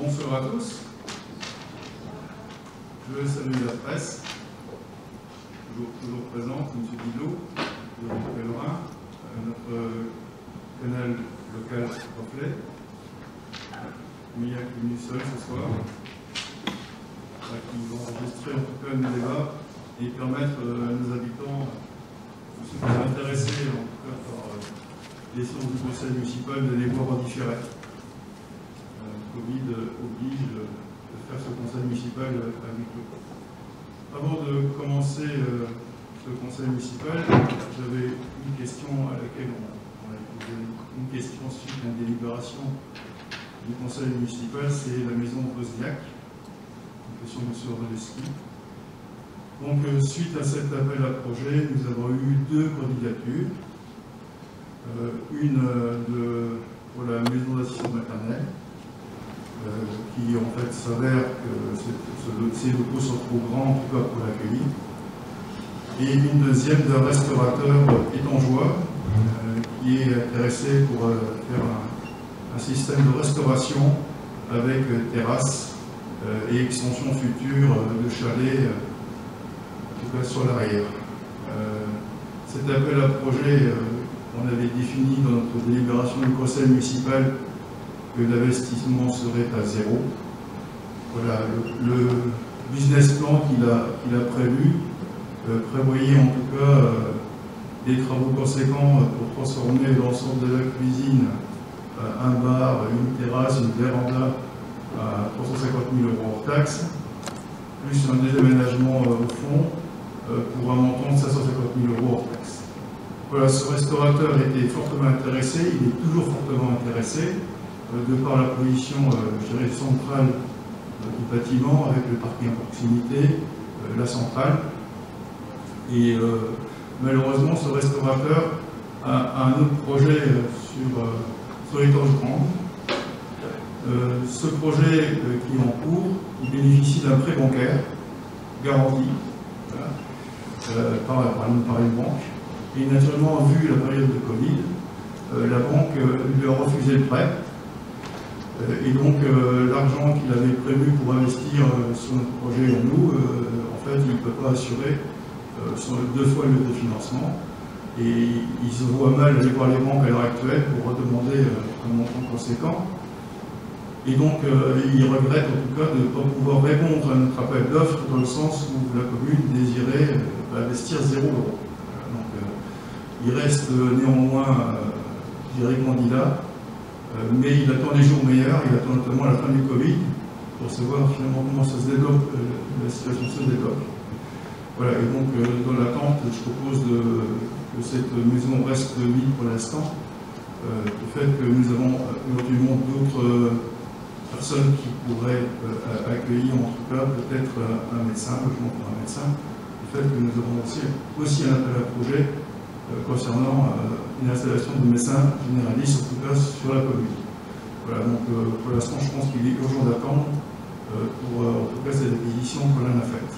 Bonsoir à tous. Je salue la presse, toujours, présente, M. Guillot, de Pellerin, notre canal local reflet. Mia qui est venu seul ce soir, qui vont enregistrer en tout cas nos débats et permettre à nos habitants, ceux qui sont intéressés en tout cas par les du conseil municipal, de les voir en différé. Covid oblige de faire ce conseil municipal à huis. Avant de commencer ce conseil municipal, j'avais une question à laquelle on, a posé une question suite à une délibération du conseil municipal, c'est la maison Bosniac, une question de M. Rodeleski. Donc, suite à cet appel à projet, nous avons eu deux candidatures. une de, pour la maison d'assistance maternelle, euh, qui en fait s'avère que ces locaux sont trop grands en tout cas pour l'accueillir. Et une deuxième d'un restaurateur étangeois euh, qui est intéressé pour euh, faire un, système de restauration avec terrasse et extension future de chalet, en tout cas sur l'arrière. cet appel à projet, on avait défini dans notre délibération du conseil municipal l'investissement serait à zéro. Voilà, le, business plan qu'il a, prévu euh, prévoyait en tout cas euh, des travaux conséquents pour transformer l'ensemble de la cuisine, euh, un bar, une terrasse, une véranda à 350 000 euros hors taxes, plus un déménagement au fond pour un montant de 550 000 euros hors taxes. Voilà, ce restaurateur était fortement intéressé, il est toujours fortement intéressé. Euh, de par la position, euh, je centrale euh, du bâtiment, avec le parking à proximité, la centrale. Et malheureusement, ce restaurateur a, un autre projet sur, sur les Grandes. ce projet qui est en cours, il bénéficie d'un prêt bancaire garanti par, une banque. Et naturellement, vu la période de Covid, la banque lui a refusé le prêt et donc euh, l'argent qu'il avait prévu pour investir euh, sur notre projet en nous, en fait, il ne peut pas assurer deux fois le financement. Et il se voit mal aller voir les banques à l'heure actuelle pour redemander un montant conséquent. Et donc, il regrette en tout cas de ne pas pouvoir répondre à notre appel d'offres dans le sens où la commune désirait investir zéro euro. Donc, il reste néanmoins, je dirais, candidat euh, mais il attend les jours meilleurs, il attend notamment la fin du Covid pour savoir finalement comment ça se développe, euh, la situation se développe. Voilà, et donc euh, dans l'attente, je propose que cette maison reste vide pour l'instant. le fait que nous avons éventuellement d'autres personnes qui pourraient accueillir, en tout cas peut-être un médecin, logement pour un médecin, le fait que nous avons aussi, un projet euh, concernant euh, une installation de médecins généralistes, en tout cas sur la commune. Voilà, donc euh, pour l'instant, je pense qu'il est urgent d'attendre pour en tout cas cette acquisition que l'on a faite.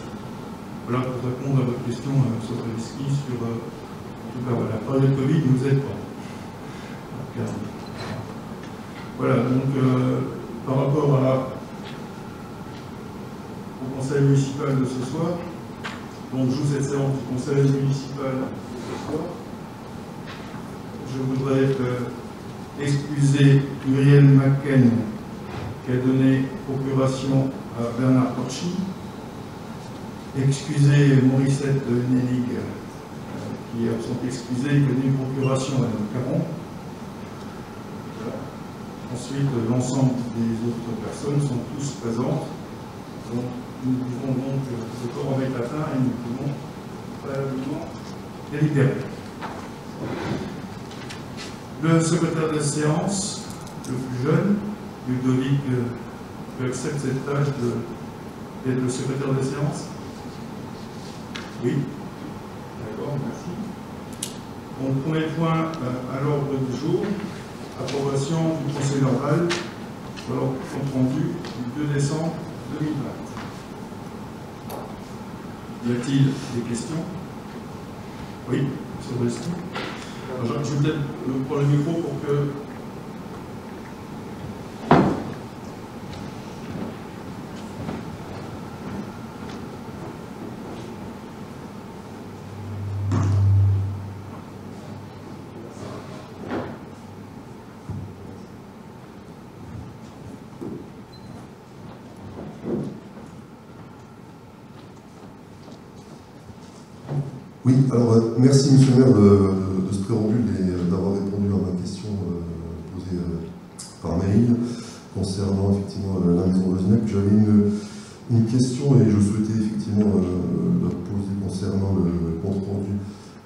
Voilà pour répondre à votre question, Sotrevski, sur en tout cas, voilà, période de Covid nous aide pas. voilà, donc par rapport à, au conseil municipal de ce soir, donc je joue cette séance du conseil municipal de ce soir je voudrais excuser Muriel Macken qui a donné procuration à Bernard Porchi, excuser Mauricette Nélig euh, qui est absente excusée, a donné procuration à Mme Caron. Ensuite, l'ensemble des autres personnes sont tous présentes. Donc, nous pouvons donc le corps est atteint et nous pouvons préalablement délibérer. Le secrétaire de séance, le plus jeune, Ludovic, tu acceptes cette tâche d'être le secrétaire de séance? Oui D'accord, merci. Donc, premier point euh, à l'ordre du jour, approbation du conseil normal, alors compte rendu du 2 décembre 2020. Y a-t-il des questions? Oui, sur le Jean, tu peut-être prendre le micro pour que. Oui, alors euh, merci Monsieur le maire de, préambule et d'avoir répondu à ma question posée par mail concernant effectivement la maison de J'avais une, une, question et je souhaitais effectivement la poser concernant le compte rendu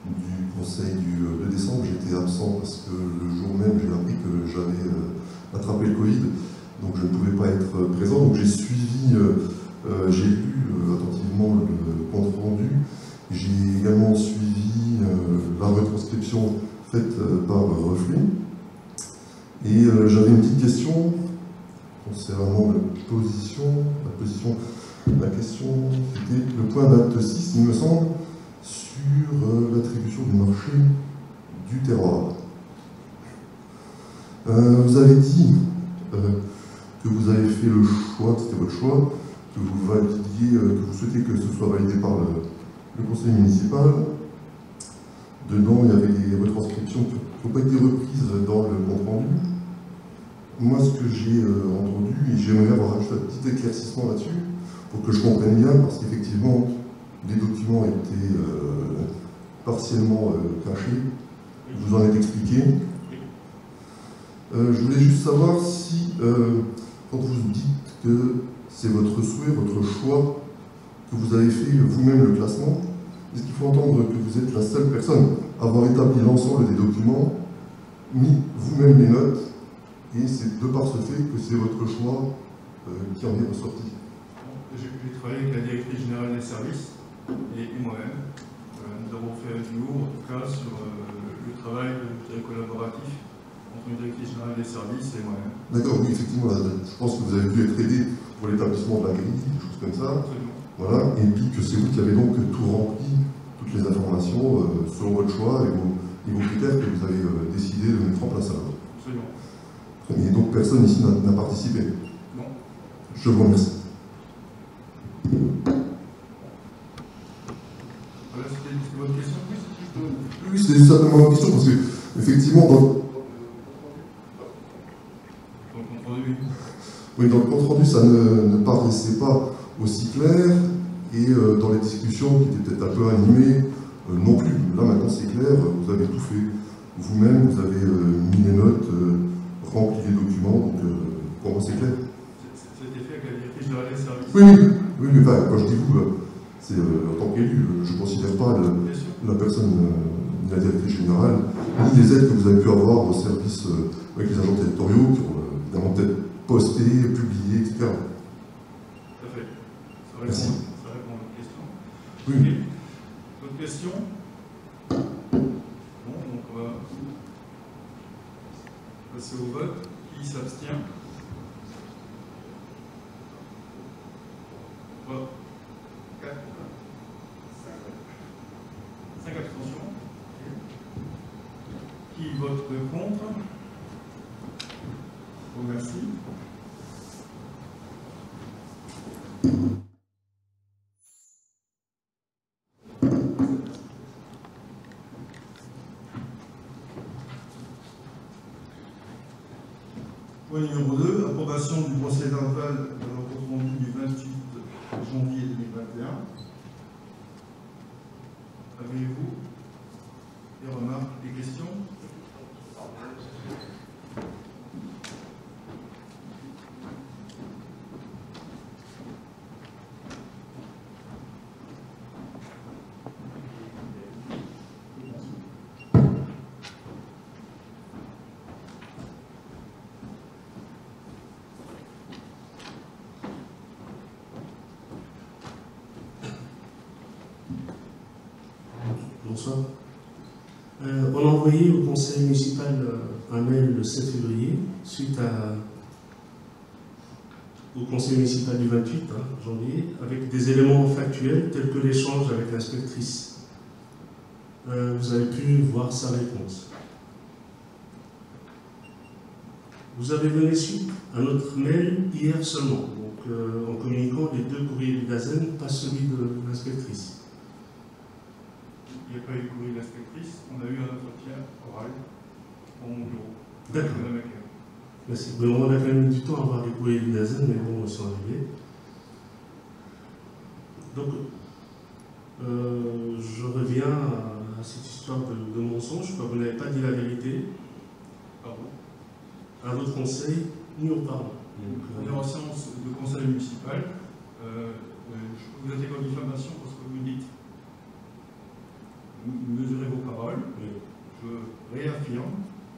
du conseil du 2 décembre. J'étais absent parce que le jour même j'ai appris que j'avais attrapé le Covid, donc je ne pouvais pas être présent. Donc j'ai suivi, j'ai lu attentivement le compte rendu j'ai euh, par Reflet. Et euh, j'avais une petite question concernant la position. La position, la question, c'était le point d'acte 6, il me semble, sur l'attribution du marché du terroir. vous avez dit que vous avez fait le choix, c'était votre choix, que vous validiez, que vous souhaitez que ce soit validé par le conseil municipal. Dedans, il y avait des retranscriptions qui n'ont pas été reprises dans le compte rendu. Moi, ce que j'ai euh, entendu, et j'aimerais avoir un petit éclaircissement là-dessus, pour que je comprenne bien, parce qu'effectivement, les documents étaient euh, partiellement euh, cachés. Vous en êtes expliqué. je voulais juste savoir si, quand vous dites que c'est votre souhait, votre choix vous avez fait vous-même le classement, est-ce qu'il faut entendre que vous êtes la seule personne à avoir établi l'ensemble des documents, mis vous-même les notes, et c'est de par ce fait que c'est votre choix euh, qui en est ressorti J'ai travaillé avec la directrice générale des services et, moi-même. Euh, nous avons fait un duo, en tout cas, sur euh, le travail collaboratif entre une directrice générale des services et moi-même. D'accord, oui, effectivement, je pense que vous avez dû être aidé pour l'établissement de la grille, des choses comme ça. Voilà, et puis que c'est vous qui avez donc tout rempli, toutes les informations euh, selon votre choix et vos, critères que vous avez euh, décidé de mettre en place alors. Absolument. Et donc personne ici n'a participé? Non. Je vous remercie. Voilà, c'était votre question Oui, c'était certainement ma question parce que, effectivement, dans. Oui, dans le compte rendu, ça ne, ne paraissait pas aussi clair, et euh, dans les discussions qui étaient peut-être un peu animées, euh, non plus. Là maintenant c'est clair, vous avez tout fait vous-même, vous avez euh, mis les notes, rempli les documents, donc pour moi c'est clair. C'était fait avec la directrice de la service. Oui, oui, oui, mais quand je dis vous, c'est en tant qu'élu, je ne considère pas la personne, ni la directrice générale, ni les aides que vous avez pu avoir au service avec les agents territoriaux qui ont évidemment peut-être posté, publié, etc. Merci. Répond à votre question. Oui. D'autres questions Bon, donc on va passer au vote. Qui s'abstient 3, 4, 5 abstentions. Qui vote contre Je vous remercie. Point numéro 2, approbation du procès verbal de la compte rendu du 28 janvier 2021. Avez-vous des remarques, des questions Euh, on a envoyé au conseil municipal euh, un mail le 7 février suite au conseil municipal du 28 hein, janvier avec des éléments factuels tels que l'échange avec l'inspectrice. Euh, vous avez pu voir sa réponse. Vous avez donné suite à notre mail hier seulement, donc en communiquant les deux courriers du Gazen, pas celui de l'inspectrice n'y a pas eu de courrier d'inspectrice, on a eu un entretien oral dans mon bureau. D'accord. Merci. On a quand même du temps à avoir du Nazen, mais bon, ils sont arrivés. Donc, Euh, je reviens à, cette histoire de, mensonge, vous n'avez pas dit la vérité. Pardon? À votre conseil, ni aux parents. on est en séance de conseil municipal. Euh, je peux vous école diffamation pour ce que vous dites. Mesurez vos paroles. Je réaffirme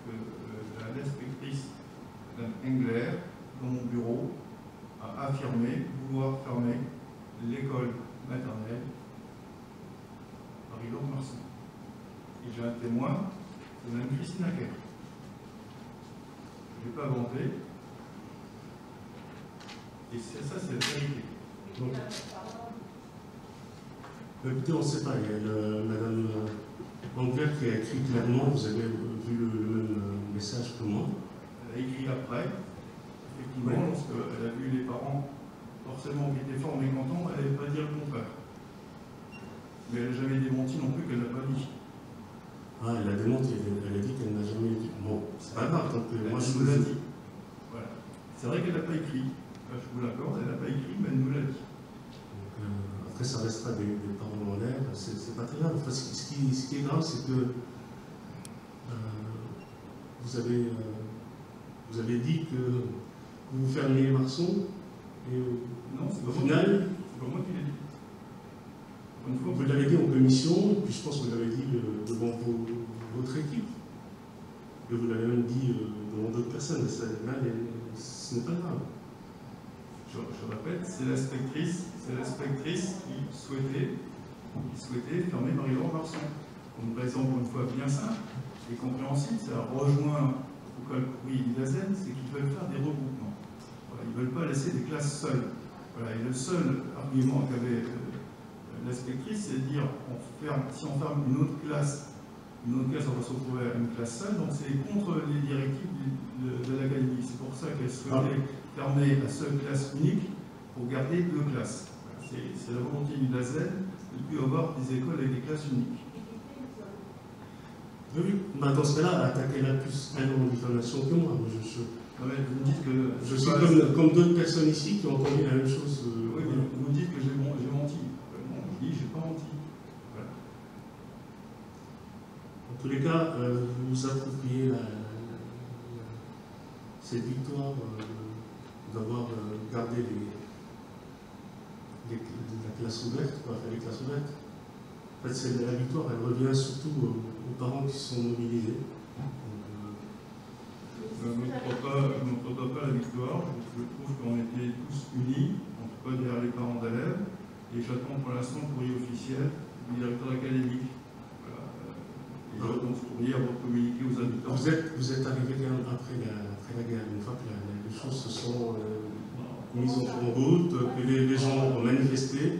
que euh, l'inspectrice Engler, dans mon bureau, a affirmé vouloir fermer l'école maternelle Marie-Laure Marsan. Et j'ai un témoin, c'est Mme Christine Acker. Je n'ai pas inventé. Et ça, c'est la vérité. Donc, écoutez, on ne sait pas. Il y a le, Madame Angler qui a écrit clairement, vous avez vu le, même message que moi. Elle a écrit après, effectivement, parce qu'elle a vu les parents forcément qui étaient forts mécontents, elle n'avait pas dit le contraire. Mais elle n'a jamais démenti non plus qu'elle n'a pas dit. Ah, elle a démenti, elle, a dit qu'elle n'a jamais dit. Bon, c'est pas grave, tant que moi je vous l'ai dit. Voilà. C'est vrai qu'elle n'a pas écrit. je vous l'accorde, elle n'a pas écrit, mais elle nous l'a dit. Après, ça restera des, des paroles en l'air, c'est pas très grave. ce, qui, ce, qui, est grave, c'est que euh, vous, avez, euh, vous avez dit que vous fermiez les marçons, et non, au final, c'est pas moi qui l'ai dit. Vous l'avez dit en commission, puis je pense que vous l'avez dit euh, devant votre équipe. Et vous l'avez même dit devant d'autres personnes. Ça, là, ce n'est pas grave. Je, répète, c'est l'inspectrice, c'est l'inspectrice qui souhaitait, souhaitait fermer Marie-Laure Marsan. Pour une raison, pour une fois, bien simple et compréhensible, ça rejoint Foucault oui, Dazen, c'est qu'ils veulent faire des regroupements. ils ne veulent pas laisser des classes seules. Et le seul argument qu'avait euh, l'inspectrice, c'est de dire si on ferme une autre classe, une autre classe, on va se retrouver à une classe seule, donc c'est contre les directives de, l'académie. C'est pour ça qu'elle souhaitait fermer la seule classe unique pour garder deux classes. C'est la volonté du DAZEN de avoir des écoles avec des classes uniques. Oui, bah dans ce cas-là, attaquez-la plus elle en diffamation que moi. Je, je, non, mais vous dites que je suis comme, comme d'autres personnes ici qui ont entendu la même chose. Euh, oui, vous dites que j'ai menti je j'ai pas menti. En tous les cas, euh, vous vous appropriez cette victoire euh, d'avoir euh, gardé les, la classe ouverte, quoi, les classes ouvertes. En fait, la victoire, elle revient surtout aux, parents qui sont mobilisés. je ne me pas la victoire. Je trouve qu'on était tous unis, en tout cas derrière les parents d'élèves et j'attends pour l'instant le courrier officiel du directeur académique. Voilà. Et j'attends ce courrier avant de communiquer aux habitants. Vous êtes, vous êtes arrivé après la, après la guerre, une fois que les choses se sont euh, mises en, route, que les, les, gens ont manifesté.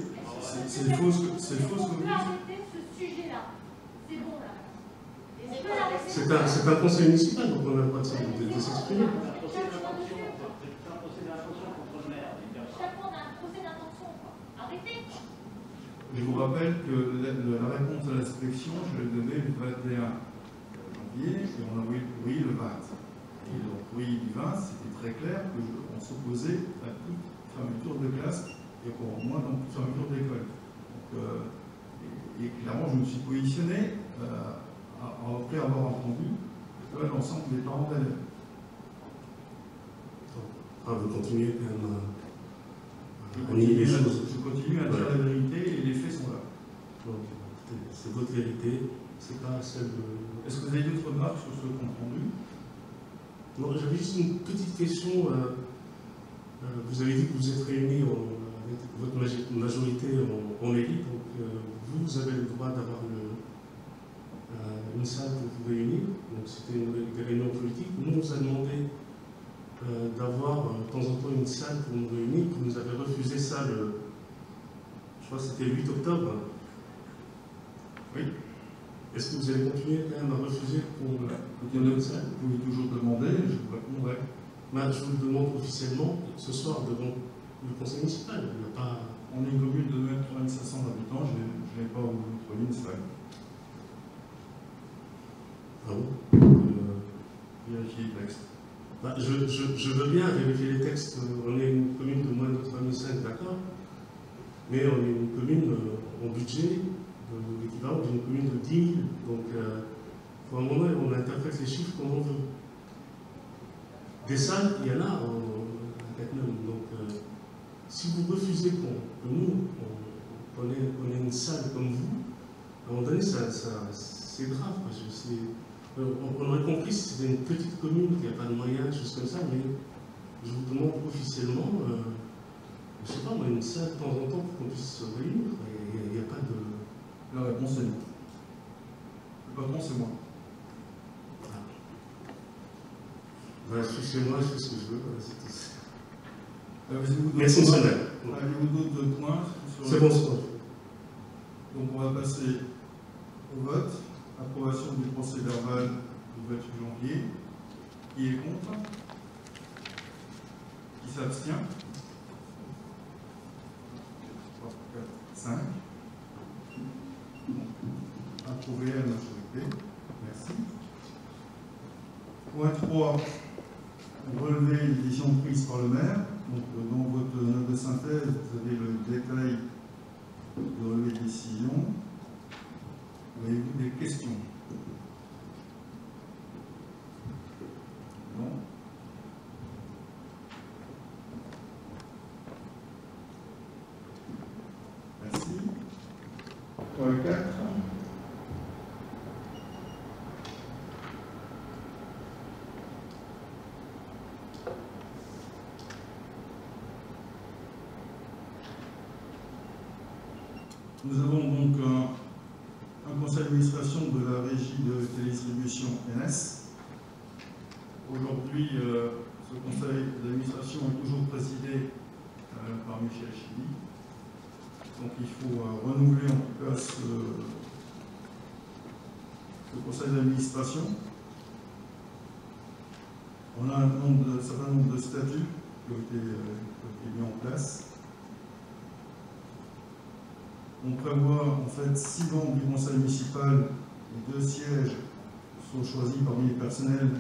C'est fausse. C'est fausse. On peut arrêter ce sujet-là. C'est bon là. C'est un, un, conseil municipal, donc on a le droit de s'exprimer. Je vous rappelle que la, réponse à l'inspection, je l'ai donnée le 21 janvier et on a envoyé le courrier le 20. Et le courrier du 20, c'était très clair qu'on s'opposait à toute fermeture de classe et encore moins dans toute fermeture d'école. Euh, et, clairement, je me suis positionné euh, après avoir entendu l'ensemble des parents d'élèves. Ah, vous continuez quand même à je continue, à, dire la vérité et les faits sont là. C'est votre vérité, c'est pas celle de. Est-ce que vous avez d'autres remarques sur ce compte rendu? Non, j'avais juste une petite question. Euh, euh, vous avez dit que vous êtes réunis avec votre majorité en, mairie, donc euh, vous avez le droit d'avoir une salle pour vous réunir. Donc c'était une, une réunion politique. Nous, on vous a demandé euh, d'avoir euh, de temps en temps une salle pour nous réunir. Vous nous avez refusé ça le, je crois que c'était le 8 octobre. Oui. Est-ce que vous allez continuer quand même à refuser pour donner une salle? Vous pouvez toujours demander, je vous répondrai. Bah, je vous le demande officiellement ce soir devant le conseil municipal. Pas... On est une commune de 3500 habitants, je n'ai pas voulu trouver une salle. Ah bon? Euh... Vérifiez le texte. Bah, je, veux bien vérifier les textes. On est une commune de moins de 3500, d'accord? Mais on est une commune euh, en budget de l'équivalent d'une commune de 10 000. Donc, euh, pour un moment, on interprète les chiffres comme on veut. Des salles, il y en a à Vietnam. Donc, euh, si vous refusez qu'on, que nous, on, on, ait, une salle comme vous, à un moment donné, ça, c'est grave. Parce que c'est, on, aurait compris si c'était une petite commune, qui n'a pas de moyens, choses comme ça, mais je vous demande officiellement, euh, je ne sais pas, moi, une salle de temps en temps pour qu'on puisse se réunir. Il n'y a, pas de. La réponse est non. Le patron, c'est moi. Je suis chez moi, je fais ce que je veux, voilà, c'est tout. Avez-vous Merci, monsieur Avez-vous d'autres points C'est bon, c'est bon. Donc on va passer au vote. Approbation du procès verbal du 28 janvier. Qui est contre? Qui s'abstient? 3, 4, 5. Approuvé à la majorité. Merci. Point 3 relever les décisions prises par le maire. Donc, euh, dans votre note de synthèse, vous avez le détail de relevé de décision. Avez-vous des questions? Non Merci. Point 4. Nous avons donc un, conseil d'administration de la régie de télédistribution NS. Aujourd'hui, euh, ce conseil d'administration est toujours présidé euh, par Michel Chili. Donc il faut euh, renouveler en tout cas ce, conseil d'administration. On a un, certain nombre de statuts qui ont été mis en place. On prévoit en fait six membres du conseil municipal et deux sièges sont choisis parmi les personnels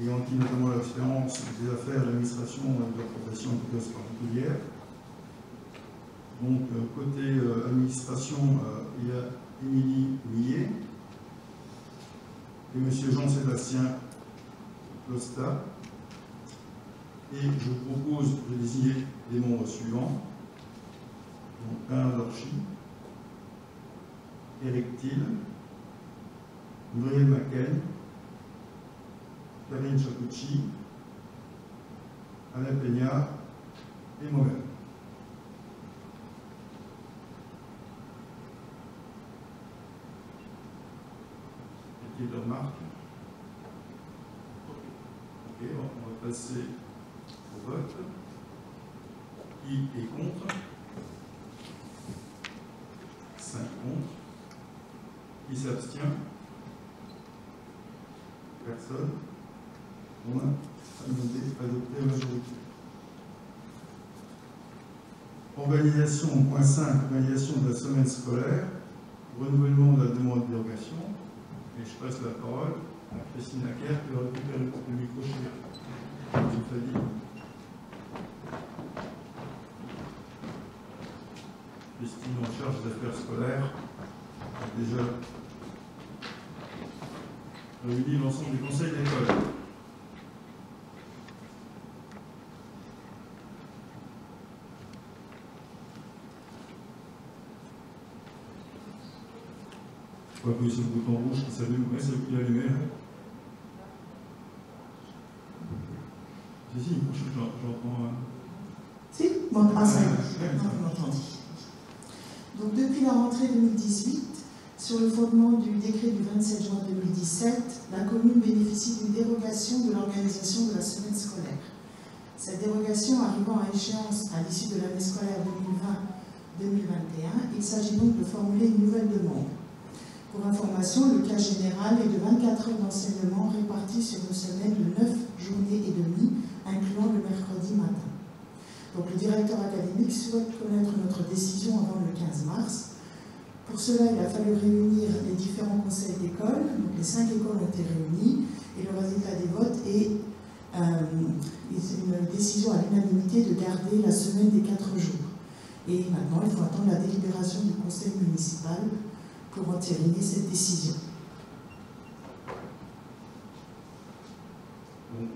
ayant acquis notamment l'expérience des affaires, l'administration et de la profession de classe particulière. Donc, euh, côté euh, administration, euh, il y a Émilie Millet et M. Jean-Sébastien Costa. Et je propose de désigner les membres suivants. Bernard Dorchy, Eric Thiel, Muriel Macken, Karine Chapucci, Alain Peña et moi-même. Y a-t-il de remarques Ok, on va passer au vote. Qui est contre? 5 contre. Qui s'abstient? Personne? On a adopté la majorité. Organisation, point 5, organisation de la semaine scolaire, renouvellement de la demande de dérogation. Et je passe la parole à Christine Acker qui va récupérer le micro chez M. Christine en charge des affaires scolaires a déjà réuni l'ensemble du conseil d'école. C'est le bouton rouge qui s'allume. C'est. Si, si, j'entends. Si, bon, ah, ça y est. Donc depuis la rentrée 2018, sur le fondement du décret du 27 juin 2017, la commune bénéficie d'une dérogation de l'organisation de la semaine scolaire. Cette dérogation arrivant à échéance à l'issue de l'année scolaire 2020-2021, il s'agit donc de formuler une nouvelle demande. Pour information, le cas général est de 24 heures d'enseignement réparties sur une semaine de 9 journées et demie, incluant le mercredi matin. Donc le directeur académique souhaite connaître notre décision avant le 15 mars. Pour cela, il a fallu réunir les différents conseils d'école. Donc les cinq écoles ont été réunies et le résultat des votes est euh, une décision à l'unanimité de garder la semaine des quatre jours. Et maintenant, il faut attendre la délibération du conseil municipal pour entériner cette décision.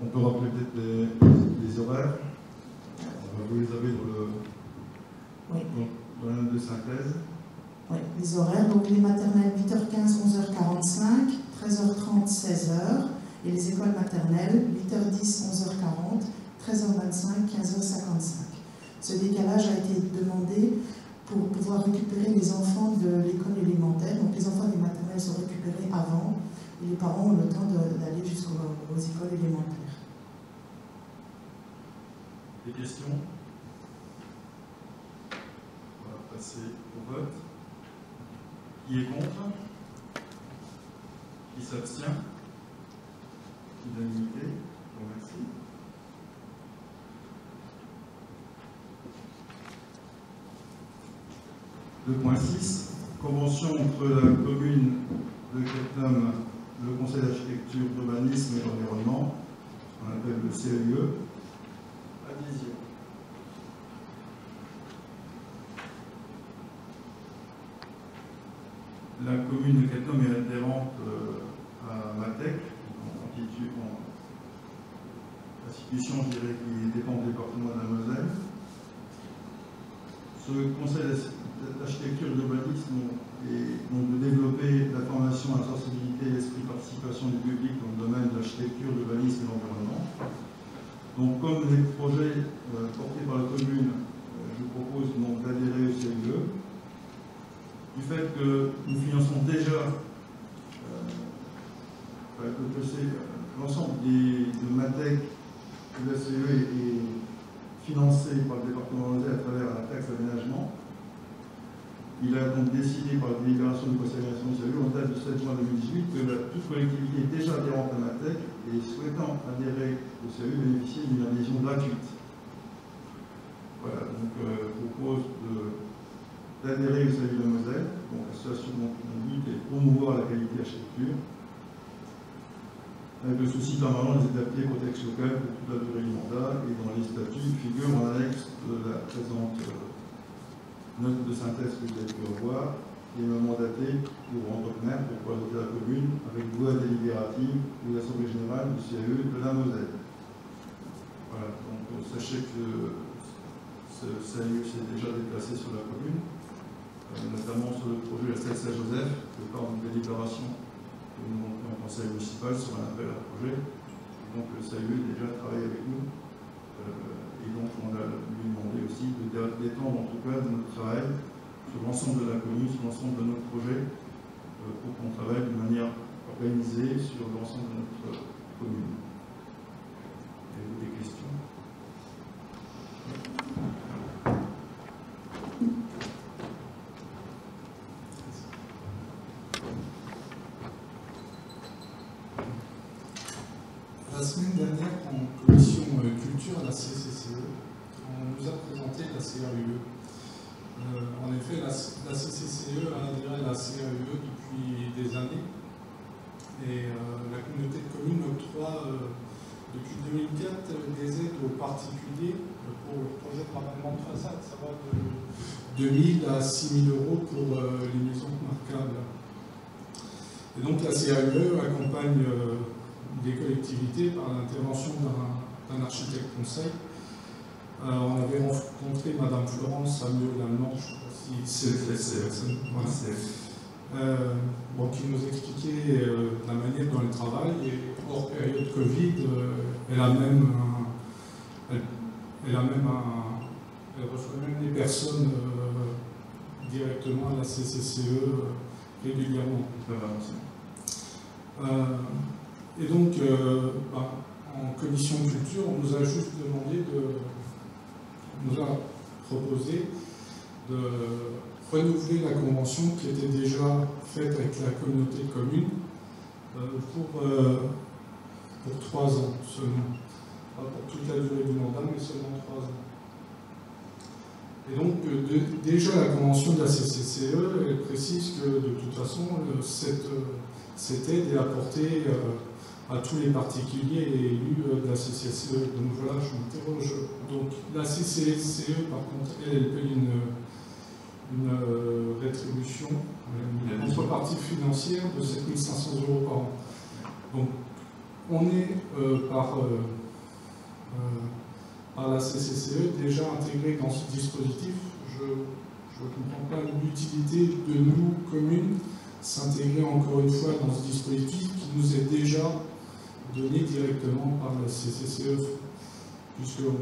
On peut rappeler peut-être les, les horaires. Euh, Vous les avez dans le, Oui. dans, dans la note de synthèse. Oui, les horaires, donc les maternelles 8h15, 11h45, 13h30, 16h, et les écoles maternelles 8h10, 11h40, 13h25, 15h55. Ce décalage a été demandé pour pouvoir récupérer les enfants de l'école élémentaire. Donc les enfants des maternelles sont récupérés avant et les parents ont le temps d'aller jusqu'aux aux écoles élémentaires. Des questions? On va passer au vote. Qui est contre? Qui s'abstient? Unanimité? Je vous remercie. Le point 6, convention entre la commune de Ketnam, le conseil d'architecture, d'urbanisme et d'environnement, on appelle le CEE, Adhésion. La commune de Caton est adhérente euh, à MATEC, en institution, je dirais, qui dépend du département de la Moselle. Ce conseil d'architecture et d'urbanisme est donc de développer la formation, la sensibilité et l'esprit participation du public dans le domaine de l'architecture, de l'urbanisme et de l'environnement. Donc, comme les projets euh, portés par la commune, euh, je vous propose d'adhérer au CIE. Du fait que nous finançons déjà euh, c'est, euh, l'ensemble des- de MATEC de la CE est, est financé par le département de à travers la taxe d'aménagement. Il a donc décidé par la délibération du Conseil du CE en date du 7 juin 2018 que la, toute collectivité déjà adhérente à MATEC et souhaitant adhérer au CE bénéficier d'une adhésion gratuite. Voilà, donc euh, propose de- d'adhérer au CE de Moselle, donc association dont but est de promouvoir la qualité d'architecture, avec le souci permanent de les adapter au contexte local pour toute la durée du mandat et dans les statuts figure en annexe de la présente euh, note de synthèse que vous avez pu revoir, et me mandaté pour entretenir, pour représenter la commune avec voix délibérative de l'Assemblée générale du CAE de la Moselle. Voilà, donc euh, sachez que ce CAE s'est déjà déplacé sur la commune, euh, notamment sur le projet de la Saint-Joseph, que par une délibération que nous conseil municipal sur un appel à projet. Et donc le CAE a déjà travaillé avec nous. Euh, et donc on a lui demandé aussi d'étendre en tout cas notre travail sur l'ensemble de la commune, sur l'ensemble de notre projet, euh, pour qu'on travaille de manière organisée sur l'ensemble de notre commune. Avez-vous des questions La semaine dernière, en commission euh, culture à la CCCE, on nous a présenté la CAUE. Euh, en effet, la, la CCCE a adhéré à la CAUE depuis des années et euh, la communauté de communes octroie euh, depuis 2004 euh, des aides aux particuliers euh, pour le projet de ravalement de façade. Ça va de 2000 à 6000 euros pour euh, les maisons remarquables. Et donc la CAUE accompagne euh, des collectivités par l'intervention d'un- architecte conseil. Euh, on avait rencontré Madame Florence Samuel Allemand, je ne sais pas si C'est- voilà. Euh, bon, qui nous expliquait la manière dont elle travaille. Et hors période Covid, elle a même un- elle, elle a même un- elle reçoit même des personnes euh, directement à la CCCE régulièrement. Et donc, euh, bah, en commission culture, on nous a juste demandé de. on nous a proposé de renouveler la convention qui était déjà faite avec la communauté de communes euh, pour, euh, pour trois ans seulement. Pas pour toute la durée du mandat, mais seulement trois ans. Et donc, euh, déjà la convention de la CCCE, elle précise que de toute façon, cette, euh, est apportée euh, à tous les particuliers et élus de la CCCE. Donc voilà, je m'interroge. Donc la CCCE, par contre, elle, elle paye une, une rétribution, une contrepartie financière de 7500 euros par an. Donc on est par par la CCCE déjà intégré dans ce dispositif. Je ne comprends pas l'utilité de nous, communes, s'intégrer encore une fois dans ce dispositif qui nous est déjà donné directement par la CCCE, puisqu'on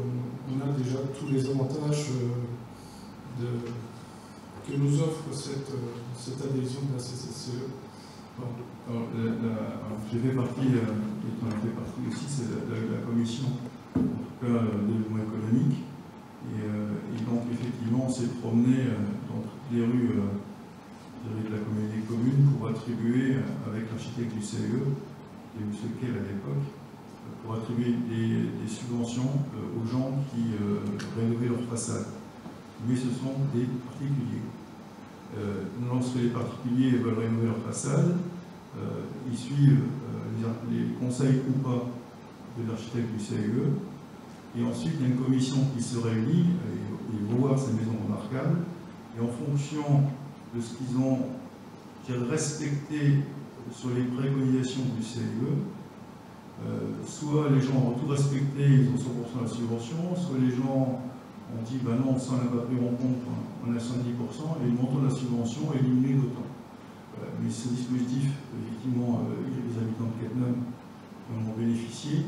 on a déjà tous les avantages euh, que nous offre cette, cette adhésion de la CCCE. J'ai fait partie, et tu en as fait partie aussi, c'est la, la commission euh, développement économique. Euh, et, donc, effectivement, on s'est promené euh, dans toutes les rues de la communauté commune pour attribuer, avec l'architecte du CE, et M. Kell à l'époque, pour attribuer des, subventions aux gens qui rénovaient leur façade. Mais ce sont des particuliers. lorsque les particuliers veulent rénover leur façade, ils suivent les conseils ou pas de l'architecte du CE et ensuite, il y a une commission qui se réunit, et, voir ces maisons remarquables, et en fonction de ce qu'ils ont respecté sur les préconisations du CIE, euh, soit les gens ont tout respecté, ils ont 100% de la subvention, soit les gens ont dit, ben non, ça on n'a pas pris en compte, on a 110%, et le montant de la subvention est diminué d'autant. Euh, mais ce dispositif, effectivement, euh, des habitants de qui en ont bénéficié,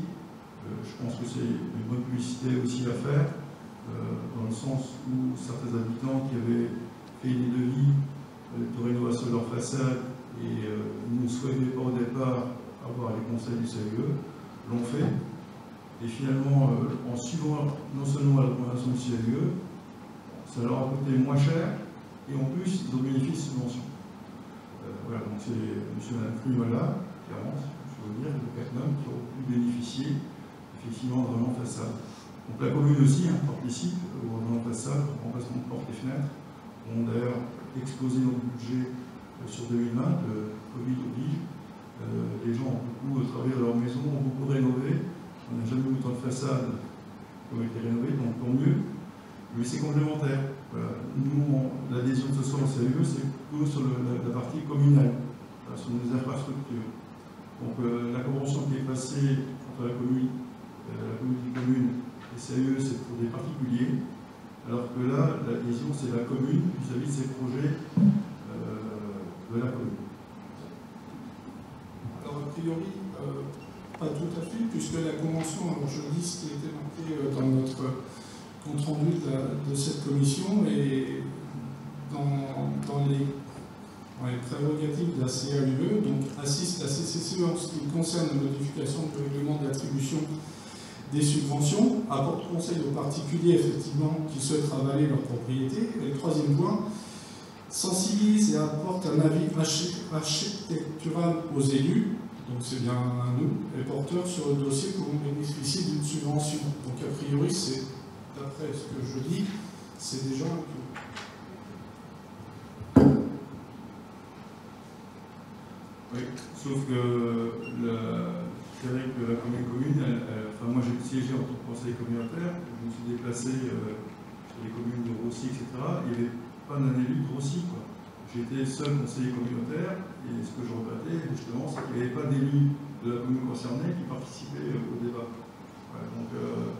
euh, je pense que c'est une bonne publicité aussi à faire, euh, dans le sens où certains habitants qui avaient fait des devis euh, de rénovation de leur façade et ne souhaitaient pas au départ avoir les conseils du CIE, l'ont fait. Et finalement, en suivant non seulement la recommandation du CIE, ça leur a coûté moins cher et en plus, ils ont bénéficié de subventions. voilà, donc c'est M. Plumola, clairement, je veux dire, le CACNOM, qui ont pu bénéficier effectivement vraiment façade. Donc la commune aussi hein, participe au vraiment façade, remplacement de portes et fenêtres. On d'ailleurs exposé notre budget euh, sur 2020, le Covid oblige. Euh, les gens ont beaucoup travaillé dans leur maison, ont beaucoup rénové. On n'a jamais eu autant de façades qui ont été rénovées, donc tant mieux. Mais c'est complémentaire. Nous, l'adhésion de ce soir au CAE, c'est plutôt sur la, partie communale, sur nos infrastructures. Donc euh, la convention qui est passée entre la commune la commune et CAE, c'est pour des particuliers, alors que là, l'adhésion, c'est la commune vis-à-vis de ses projets euh, de la commune. Alors, a priori, euh, pas tout à fait, puisque la convention, alors je dis ce qui était marqué euh, dans notre compte rendu de, cette commission, et dans, les les prérogatives de la CAUE, donc assiste la CCCE en ce qui concerne la modification du règlement d'attribution des subventions, apporte conseil aux particuliers effectivement qui souhaitent ravaler leur propriété. Et le troisième point, sensibilise et apporte un avis architectural aux élus, donc c'est bien à nous, les porteurs sur le dossier pour bénéficier d'une subvention. Donc a priori, c'est, d'après ce que je dis, c'est déjà Oui, sauf que le, c'est vrai que la commune commune, enfin moi j'ai siégé en tant que conseiller communautaire, je me suis déplacé euh, sur les communes de Rossi, etc. Il n'y avait pas d'un élu de Rossi. J'étais seul conseiller communautaire et ce que je regrettais justement, c'est qu'il n'y avait pas d'élu de la commune concernée qui participait euh, au débat. donc euh,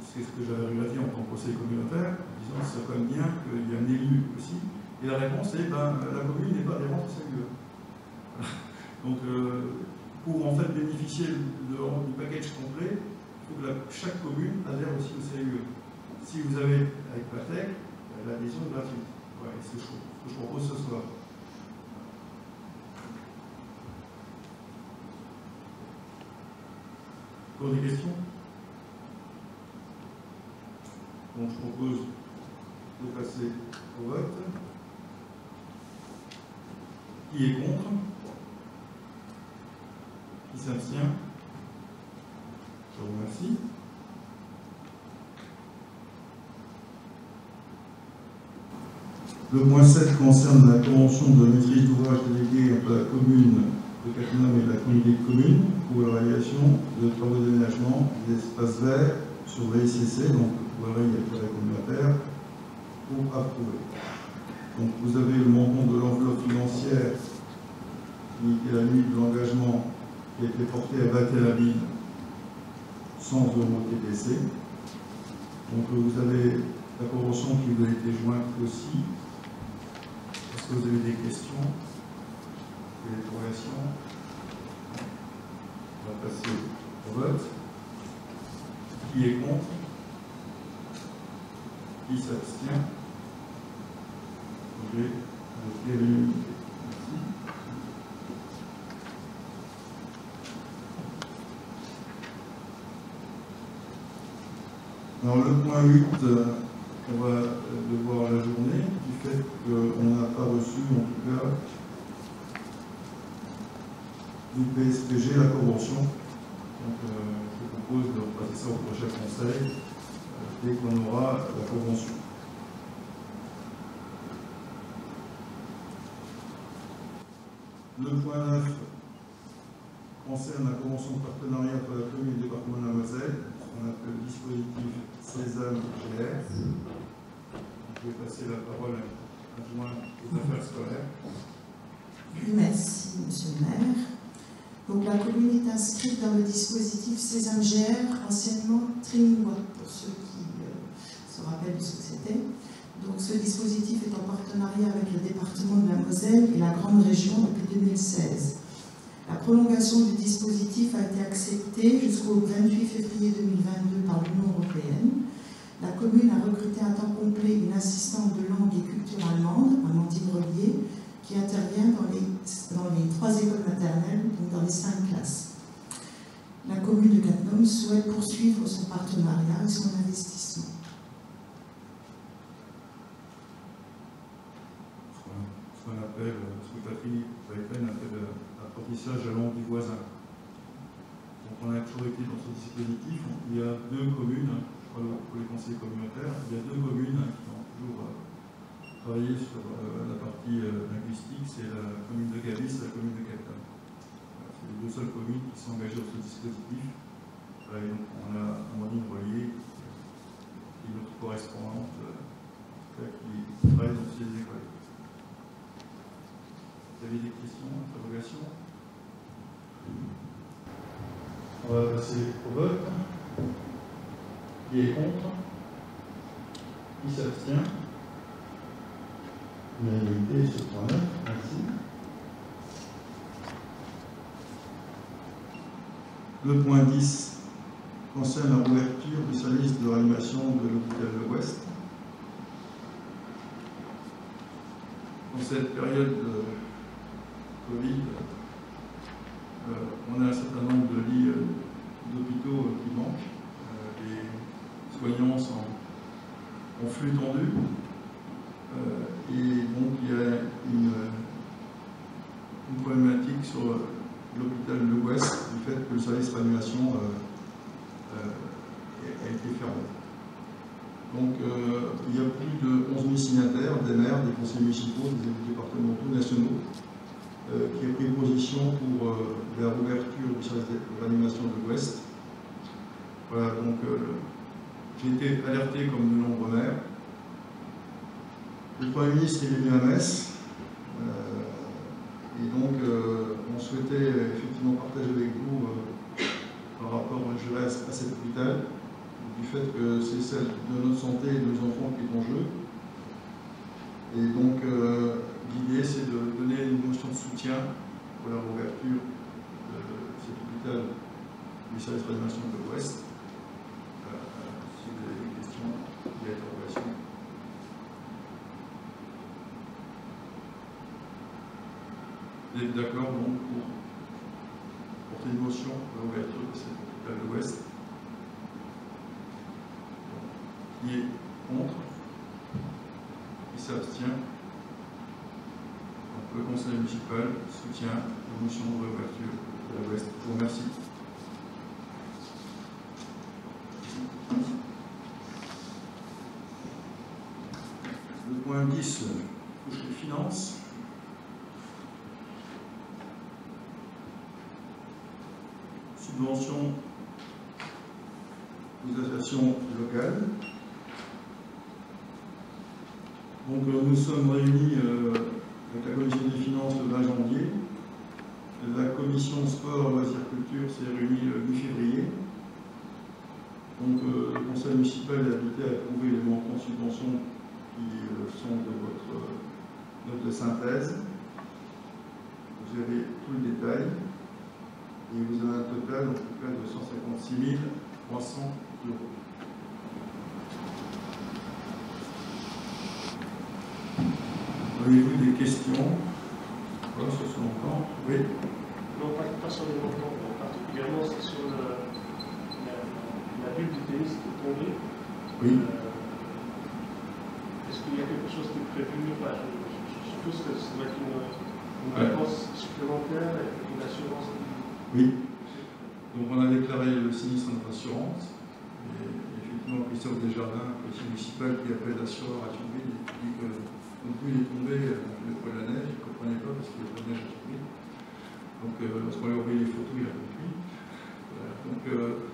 c'est ce que j'avais regretté en tant que conseiller communautaire, en disant que c'est quand même bien qu'il y ait un élu aussi. Et la réponse est ben, la commune n'est pas adhérente au CAE. Donc pour en fait bénéficier du package complet, il faut que chaque commune adhère aussi au CIE. Si vous avez avec Patec, l'adhésion est gratuite. c'est ce que je propose ce soir. Encore des questions? Donc je propose de passer au vote. Qui est contre? Je vous remercie. Le point 7 concerne la convention de maîtrise d'ouvrage déléguée entre la commune de Cattenom et la communauté de communes pour la réalisation de travaux d'aménagement des espaces verts sur VICC, donc pour la d'intérêt communautaire, pour approuver. Donc vous avez le montant de l'enveloppe financière qui est la limite de l'engagement qui a été porté à bâtir la ville sans euro TTC. Donc vous avez la convention qui vous a été jointe aussi. Est-ce que vous avez des questions Des interrogations On va passer au vote. Qui est contre? Qui s'abstient? J'ai Le point 8, euh, on va devoir la journée, du fait qu'on n'a pas reçu, en tout cas, du PSPG la convention. Donc, euh, je propose de repasser ça au prochain conseil euh, dès qu'on aura la convention. Le point 9 concerne la convention de partenariat entre la commune et le département de la Moselle on appelle le dispositif Sésame GR. Je vais passer la parole à l'adjoint aux affaires scolaires. Merci, Monsieur le maire. Donc, la commune est inscrite dans le dispositif Sésame GR, anciennement Trinidad, pour ceux qui euh, se rappellent de ce que c'était. Donc, ce dispositif est en partenariat avec le département de la Moselle et la grande région depuis 2016. La prolongation du dispositif a été acceptée jusqu'au 28 février 2022 par l'Union européenne. La commune a recruté à temps complet une assistante de langue et culture allemande, Amandine Relier, qui intervient dans les, dans les trois écoles maternelles, donc dans les cinq classes. La commune de Cattenom souhaite poursuivre son partenariat et son investissement. Ce qu'on appelle, ce que Patrick appelle apprentissage à langue du voisin. Donc on a toujours été dans ce dispositif. Il y a deux communes, pour les conseillers communautaires, il y a deux communes qui ont toujours euh, travaillé sur euh, la partie euh, linguistique, c'est la commune de Gavis et la commune de Captain. C'est les deux seules communes qui sont engagées dans ce dispositif. donc on a Amandine Royer, qui est notre correspondante, qui travaille dans ces écoles. Vous avez des questions, interrogations? On va passer au vote. Qui est contre Qui s'abstient Unanimité sur point 9. Merci. Le point 10 concerne la ouverture du service de réanimation de l'hôpital de l'Ouest. Dans cette période de Covid, euh, on a un certain nombre de lits euh, d'hôpitaux euh, qui manquent. En flux tendu. et donc il y a une, problématique sur l'hôpital de l'Ouest du fait que le service de réanimation a été fermé. Donc il y a plus de 11 000 signataires, des maires, des conseils municipaux, des élus départementaux, nationaux, euh, qui a pris position pour euh, la réouverture du service de réanimation de l'Ouest. Voilà, donc euh, j'ai été alerté comme de nombreux maires. Le Premier ministre est venu à Metz, et donc on souhaitait effectivement partager avec vous par rapport à à cet hôpital, du fait que c'est celle de notre santé et de nos enfants qui est en jeu. Et donc, l'idée, c'est de donner une notion de soutien pour la réouverture de cet hôpital du service de de l'Ouest. Euh, si vous avez des questions, des interrogations. D'accord donc pour porter une motion l'ouverture de cet hôpital de l'Ouest? Qui est contre? Qui s'abstient? Le conseil municipal soutient la motion de réouverture de la Ouest. Je vous remercie. Le point 10 touche les finances. Subventions aux associations locales. Donc euh, nous sommes réunis euh, avec la commission des finances le 20 janvier. La commission sport, loisirs, culture s'est réunie le 8 février. Donc euh, le conseil municipal est invité à trouver les de subventions qui sont de votre note de synthèse. Vous avez tout le détail. Et vous avez un total en tout cas de 156 300 euros. Avez-vous des questions? Voilà, sur ce montant Oui Non, pas, pas sur les montants, particulièrement c'est sur le, la, la bulle du tennis qui est tombée. Oui. Euh, Est-ce qu'il y a quelque chose qui est prévu? Enfin, je, je, suppose que ça doit être une, une Ouais. dépense supplémentaire et une assurance. Oui. Donc on a déclaré le sinistre en assurance. Et effectivement, Christophe Desjardins, policier municipal, qui appelle l'assureur à Thionville, il dit que donc lui, il est tombé euh, le poil la neige, il ne comprenait pas parce qu'il n'y avait pas de neige à Thionville. Donc euh, lorsqu'on lui a envoyé les photos, il a compris. Voilà. Donc euh,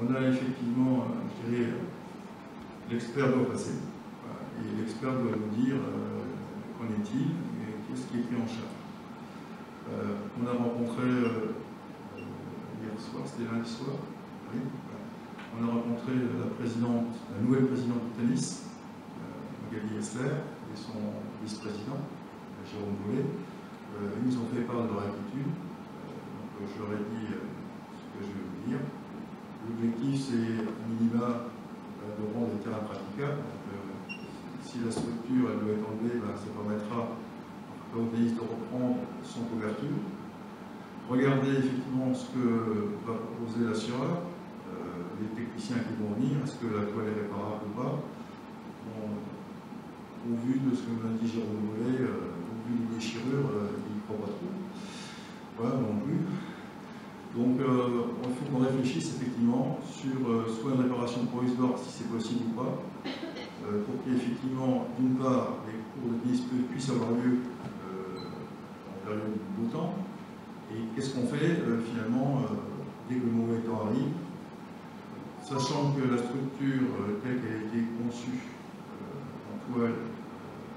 on a effectivement, je dirais, l'expert doit passer. Et l'expert doit nous dire qu'en est-il et qu'est-ce qui est pris en charge. On a rencontré hier soir, c'était lundi soir, on a rencontré la nouvelle présidente du tennis, euh, Magali Essler, et son vice-président, euh, Jérôme Boulet. Euh, ils ont fait part de leur attitude. Donc, je leur ai dit ce que je vais vous dire. L'objectif, c'est à minima de rendre les terrains praticables. Si la structure doit être enlevée, ben, ça permettra au tennis de reprendre son couverture. Regardez effectivement ce que va proposer l'assureur, euh, les techniciens qui vont venir, est-ce que la toile est réparable ou pas. Au vu de ce que m'a dit Jérôme Mollet, euh, au vu des déchirures, euh, il ne croit pas trop. Voilà, non plus. Donc, il faut qu'on réfléchisse effectivement sur soit une réparation provisoire, si c'est possible ou pas, pour qu'effectivement, d'une part, les cours de tennis puissent avoir lieu en période de beau temps. Et qu'est-ce qu'on fait euh, finalement euh, dès que le mauvais temps arrive Sachant que la structure euh, telle qu'elle a été conçue en toile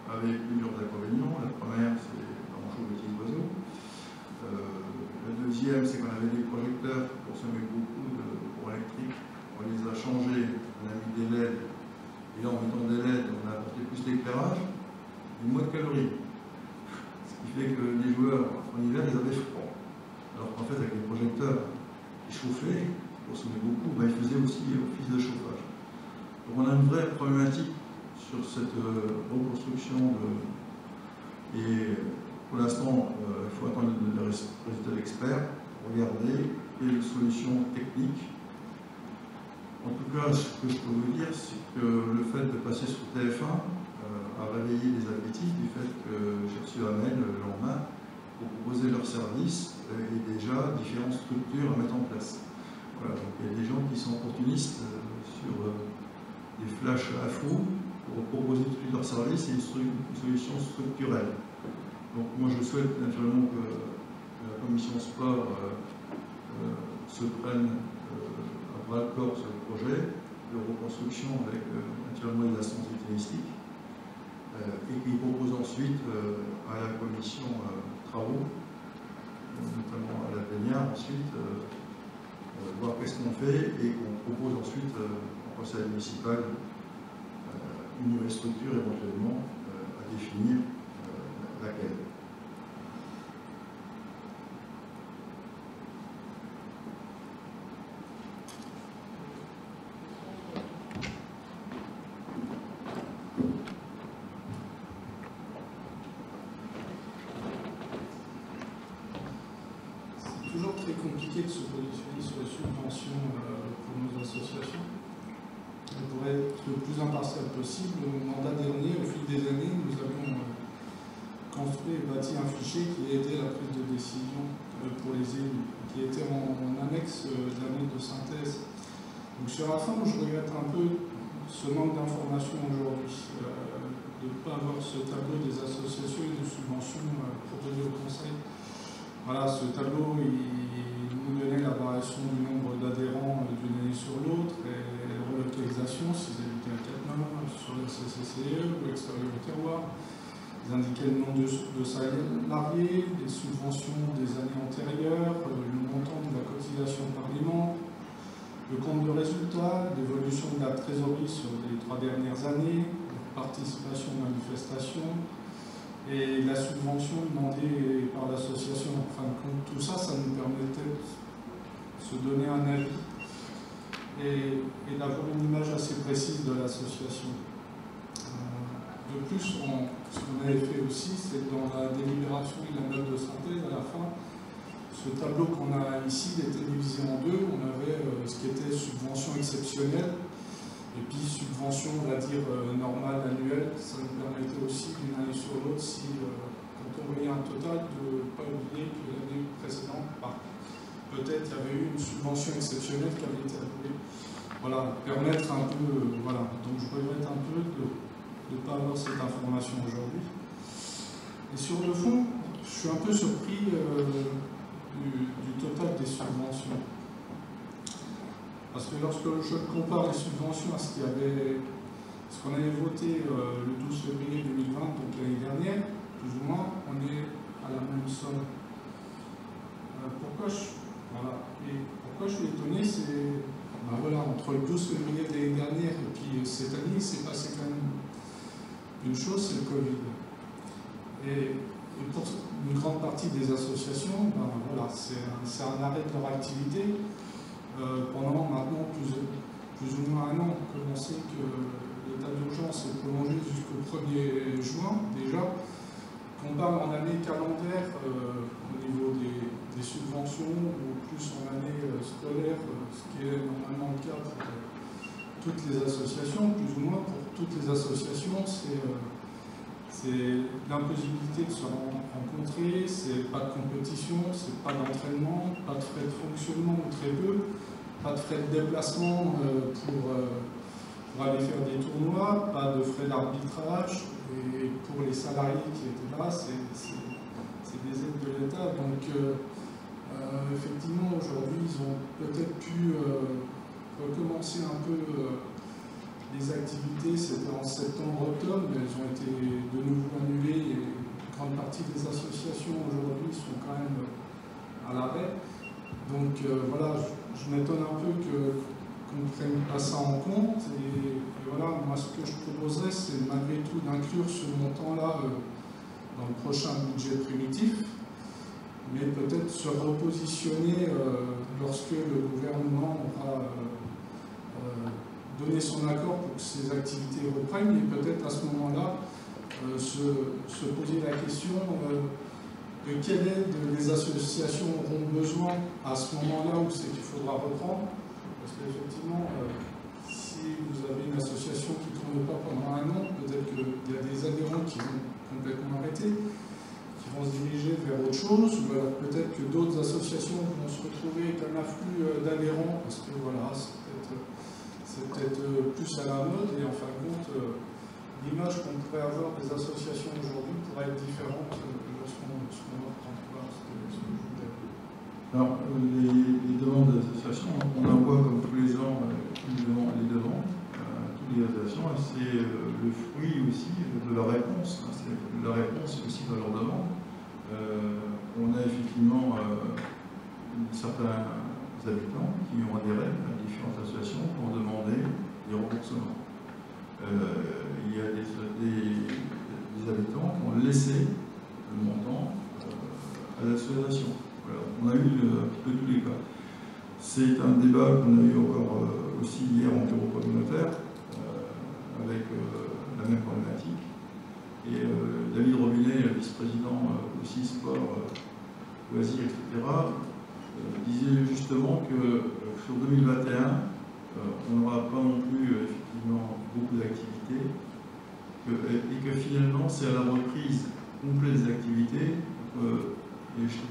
avait plusieurs inconvénients. La première, c'est l'enjeu de petits oiseaux. La deuxième, c'est qu'on avait des projecteurs qui consommaient beaucoup de courant électrique. On les a changés, on a mis des LED. Et là, en mettant des LED, on a apporté plus d'éclairage et moins de calories. Ce qui fait que les joueurs, en hiver, ils avaient froid. Alors qu'en fait, avec les projecteurs qui chauffaient, qui consommaient beaucoup, ben, ils faisaient aussi office de chauffage. Donc on a une vraie problématique sur cette euh, reconstruction de... Et pour l'instant, euh, il faut attendre le résultat d'experts, regarder quelles solutions techniques. En tout cas, ce que je peux vous dire, c'est que le fait de passer sur TF1 euh, a réveillé les appétits du fait que j'ai reçu un mail le lendemain pour proposer leurs services euh, et déjà différentes structures à mettre en place. Voilà, donc il y a des gens qui sont opportunistes euh, sur euh, des flashs infos pour proposer tous leurs services et une, solution structurelle. Donc moi je souhaite naturellement que, la commission sport se prenne à bras le corps sur le projet de reconstruction avec naturellement les instances euh, et qui propose ensuite à la commission euh, notamment à la plénière ensuite, euh, euh, voir qu'est-ce qu'on fait et qu'on propose ensuite euh, au conseil municipal euh, une nouvelle structure éventuellement euh, à définir euh, laquelle. C'est toujours très compliqué de se positionner sur les subventions euh, pour nos associations. On pourrait être le plus impartial possible. Au mandat dernier, au fil des années, nous avons euh, construit et bâti un fichier qui a été la prise de décision euh, pour les élus, qui était en, annexe de la note de synthèse. Donc sur la fin, je regrette un peu ce manque d'informations aujourd'hui, de ne pas avoir ce tableau des associations et des subventions euh, proposées au Conseil. Voilà, ce tableau, il- la variation du nombre d'adhérents d'une année sur l'autre et relocalisation, s'ils habitaient à sur la CCCE ou extérieur au terroir. Ils indiquaient le nombre de, salariés, les subventions des années antérieures, le montant de la cotisation par parlement, le compte de résultat, l'évolution de la trésorerie sur les trois dernières années, participation aux manifestations, et la subvention demandée par l'association. En fin de compte, tout ça, ça nous permettait se donner un avis et, d'avoir une image assez précise de l'association. Euh, de plus, ce qu'on avait fait aussi, c'est dans la délibération de la note de synthèse, à la fin, ce tableau qu'on a ici était divisé en deux. On avait euh, ce qui était subvention exceptionnelle et puis subvention, on va dire, euh, normale, annuelle, ça nous permettait aussi d'une année sur l'autre, si quand on voyait un total, de ne pas oublier que l'année précédente, peut-être il y avait eu une subvention exceptionnelle qui avait été appelée. Voilà, permettre un peu, euh, voilà. Donc je regrette un peu de ne pas avoir cette information aujourd'hui. Et sur le fond, je suis un peu surpris du total des subventions. Parce que lorsque je compare les subventions à ce qu'on avait voté euh, le 12 février 2020, donc l'année dernière, plus ou moins, on est à la même somme. Euh, pourquoi, je, voilà. Et pourquoi je suis étonné, c'est ben voilà, entre le 12 février de l'année dernière et puis cette année, il s'est passé quand même une chose, c'est le Covid. Et, pour une grande partie des associations, ben voilà, c'est un, arrêt de leur activité euh, pendant maintenant plus, plus, ou moins un an. On sait que l'état d'urgence est prolongé jusqu'au 1er juin déjà. Qu'on parle en année calendaire euh, au niveau des, subventions ou en année euh, scolaire, ce qui est normalement le cas pour toutes les associations, plus ou moins pour toutes les associations, c'est l'impossibilité de se rencontrer, c'est pas de compétition, c'est pas d'entraînement, pas de frais de fonctionnement ou très peu, pas de frais de déplacement euh, pour, euh, pour, aller faire des tournois, pas de frais d'arbitrage, et pour les salariés qui étaient là, c'est des aides de l'État. Donc euh, effectivement, aujourd'hui, ils ont peut-être pu recommencer un peu les activités, c'était en septembre-octobre, mais elles ont été de nouveau annulées et une grande partie des associations aujourd'hui sont quand même à l'arrêt. Donc euh, voilà, je, m'étonne un peu qu'on ne prenne pas ça en compte. Et, voilà, moi ce que je proposerais, c'est malgré tout d'inclure ce montant-là euh, dans le prochain budget primitif, mais peut-être se repositionner euh, lorsque le gouvernement aura donner son accord pour que ces activités reprennent et peut-être à ce moment-là euh, se, poser la question euh, de quelle aide les associations auront besoin à ce moment-là où c'est qu'il faudra reprendre. Parce qu'effectivement, euh, si vous avez une association qui ne tourne pas pendant un an, peut-être qu'il y a des adhérents qui vont complètement arrêter, vont se diriger vers autre chose, ou alors peut-être que d'autres associations vont se retrouver avec un afflux d'adhérents, parce que voilà, c'est peut-être euh, plus à la mode et en fin de compte, euh, l'image qu'on pourrait avoir des associations aujourd'hui pourrait être différente euh, lorsqu'on reprend. Alors, les, demandes d'associations, on en voit comme tous les ans les demandes, les toutes les associations, et c'est le fruit aussi de la réponse. Hein, c'est la réponse aussi de leur demande. On a effectivement certains habitants qui ont adhéré à différentes associations pour demander des remboursements. Euh, il y a des, habitants qui ont laissé le montant euh, à l'association. On a eu un petit peu tous les cas. C'est un débat qu'on a eu encore euh, aussi hier en bureau communautaire avec la même problématique. Et David Robinet, vice-président aussi sport, loisirs, etc., disait justement que sur 2021, on n'aura pas non plus effectivement beaucoup d'activités et que finalement c'est à la reprise complète des activités et je suis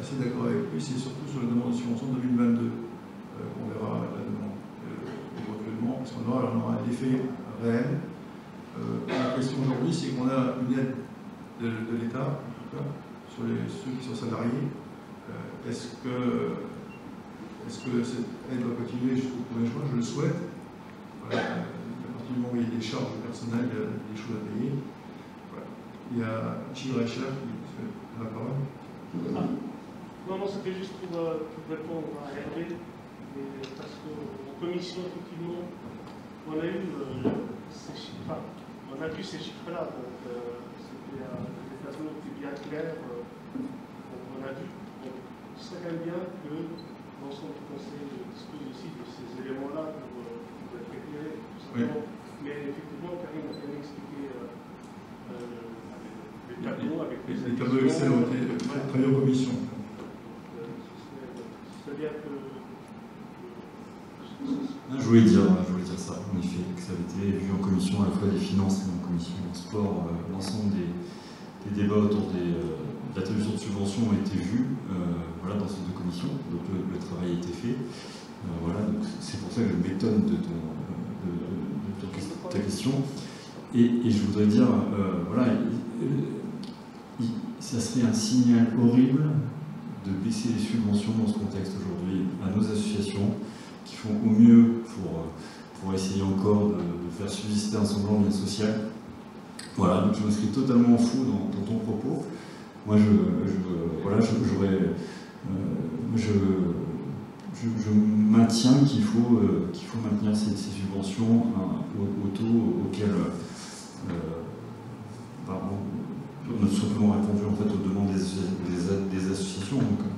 assez d'accord avec lui, c'est surtout sur la demande de subvention 2022 qu'on verra la demande éventuellement, parce qu'on aura, un effet réel. la question aujourd'hui, c'est qu'on a une aide de, l'État, sur les, ceux qui sont salariés, euh, est-ce que est-ce que cette aide doit continuer jusqu'au 1er juin Je le souhaite. Voilà. À partir du moment où il y a des charges personnelles, il y a des choses à payer. Voilà. Il y a Recher qui fait la parole. Non, non, c'était juste pour, euh, pour répondre à Hervé, parce qu'en commission, effectivement, on a eu euh, ces chiffres, on a vu ces chiffres-là, donc euh, c'était euh, les clairs, euh, on a vu. Donc, ce serait quand même bien que l'ensemble du conseil dispose aussi de ces éléments-là pour, euh, pour être éclairé, tout simplement. Mais effectivement, Karine a bien expliqué euh, euh, avec les tableaux, avec les, Les tableaux Excel ont été travaillés en commission. C'est-à-dire que. Je voulais dire, je voulais dire ça, en effet, que ça avait été vu en commission, à la fois des finances et en commission en sport. euh, L'ensemble des, des débats autour des, euh, de l'attribution de subventions ont été vus euh, voilà, dans ces deux commissions, donc le, travail a été fait. Euh, voilà, c'est pour ça que je m'étonne de, ta question. Et, je voudrais dire, euh, voilà, il- il- ça serait un signal horrible de baisser les subventions dans ce contexte aujourd'hui à nos associations qui font au mieux pour, pour essayer encore de, de faire subsister un semblant de lien social. Voilà, donc je m'inscris totalement fou dans, ton propos. Moi, je, voilà, euh, je, je, je maintiens qu'il faut, euh, faut maintenir ces, subventions hein, au, au taux auquel euh, on, a simplement répondu en fait aux demandes des, associa- des, des associations. Euh,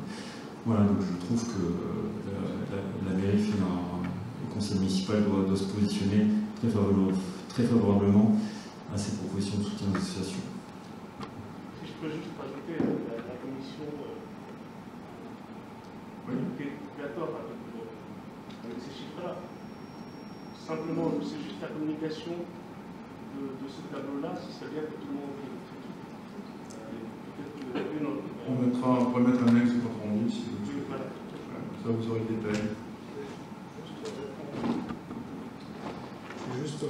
voilà, donc je trouve que euh, la, mairie fait un, le conseil municipal doit, se positionner très très favorablement à ces propositions de soutien aux associations. Si je peux juste rajouter, la, la commission euh, Oui. d'accord avec, euh, avec ces chiffres-là. Simplement, c'est juste la communication de, de ce tableau-là, ce serait bien que tout le monde. Euh, une. On, mettra, on pourrait mettre un ex quand on dit si vous. Voilà, Ça, vous aurez le détail.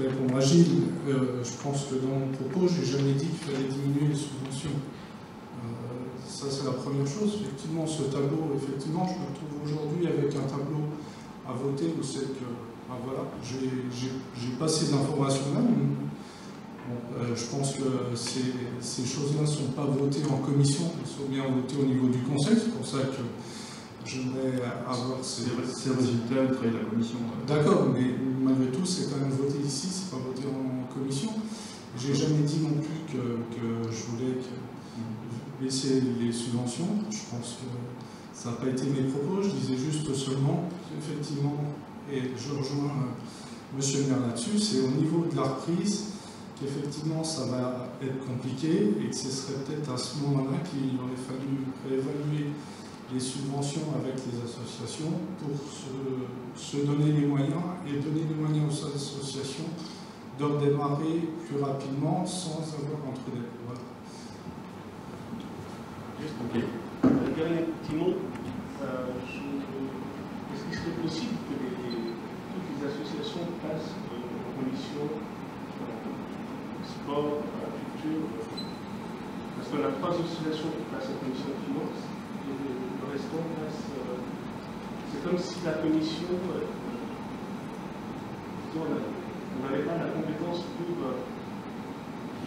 Juste répondre. Euh, je pense que dans mon propos, j'ai jamais dit qu'il fallait diminuer les subventions. Euh, ça, c'est la première chose. Effectivement, ce tableau, effectivement, je me retrouve aujourd'hui avec un tableau à voter où c'est que, ben voilà, j'ai pas ces informations-là. Euh, je pense que ces, ces choses-là ne sont pas votées en commission, elles sont bien votées au niveau du conseil. C'est pour ça que j'aimerais avoir ces, C'est c'est le résultat du travail de la commission. euh. D'accord, mais malgré tout, c'est quand même voté ici, c'est pas voté en commission. J'ai jamais dit non plus que, que je voulais que baisser les subventions. Je pense que ça n'a pas été mes propos. Je disais juste seulement, effectivement, et je rejoins euh, Monsieur le maire là-dessus, c'est au niveau de la reprise qu'effectivement ça va être compliqué et que ce serait peut-être à ce moment-là qu'il aurait fallu réévaluer les subventions avec les associations pour se, donner les moyens et donner les moyens aux associations de redémarrer plus rapidement sans avoir entre des. Voilà. Juste un dernier petit mot. Euh, je- Est-ce qu'il serait possible que toutes les associations passent euh, en commission euh, sport, euh, culture euh, Parce qu'on a trois associations qui passent en commission de finances le, le euh, C'est comme si la commission. euh, disons, on n'avait pas la compétence pour euh,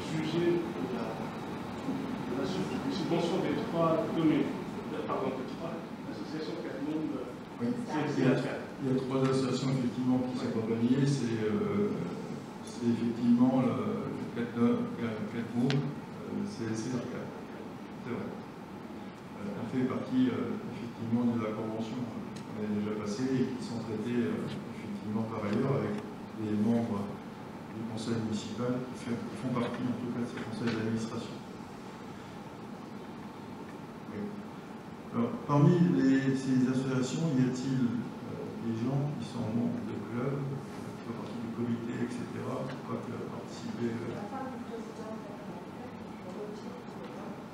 juger de la, de la sub- des trois communes, euh, pardon, des trois associations qui demandent Oui. Il y, a, il y a trois associations effectivement qui sont accompagnées. C'est euh, c'est effectivement le 4 mots, c'est c'est l'arcade. C'est vrai. Euh, on fait partie euh, effectivement de la convention euh, qu'on a déjà passée et qui sont traités euh, effectivement par ailleurs avec des membres du conseil municipal qui, font partie en tout cas de ce conseil d'administration. Parmi les- ces associations, y a-t-il euh, des gens qui sont membres de clubs, qui font partie du comité, etc., participer euh, La femme du président de la République, on retire le vote.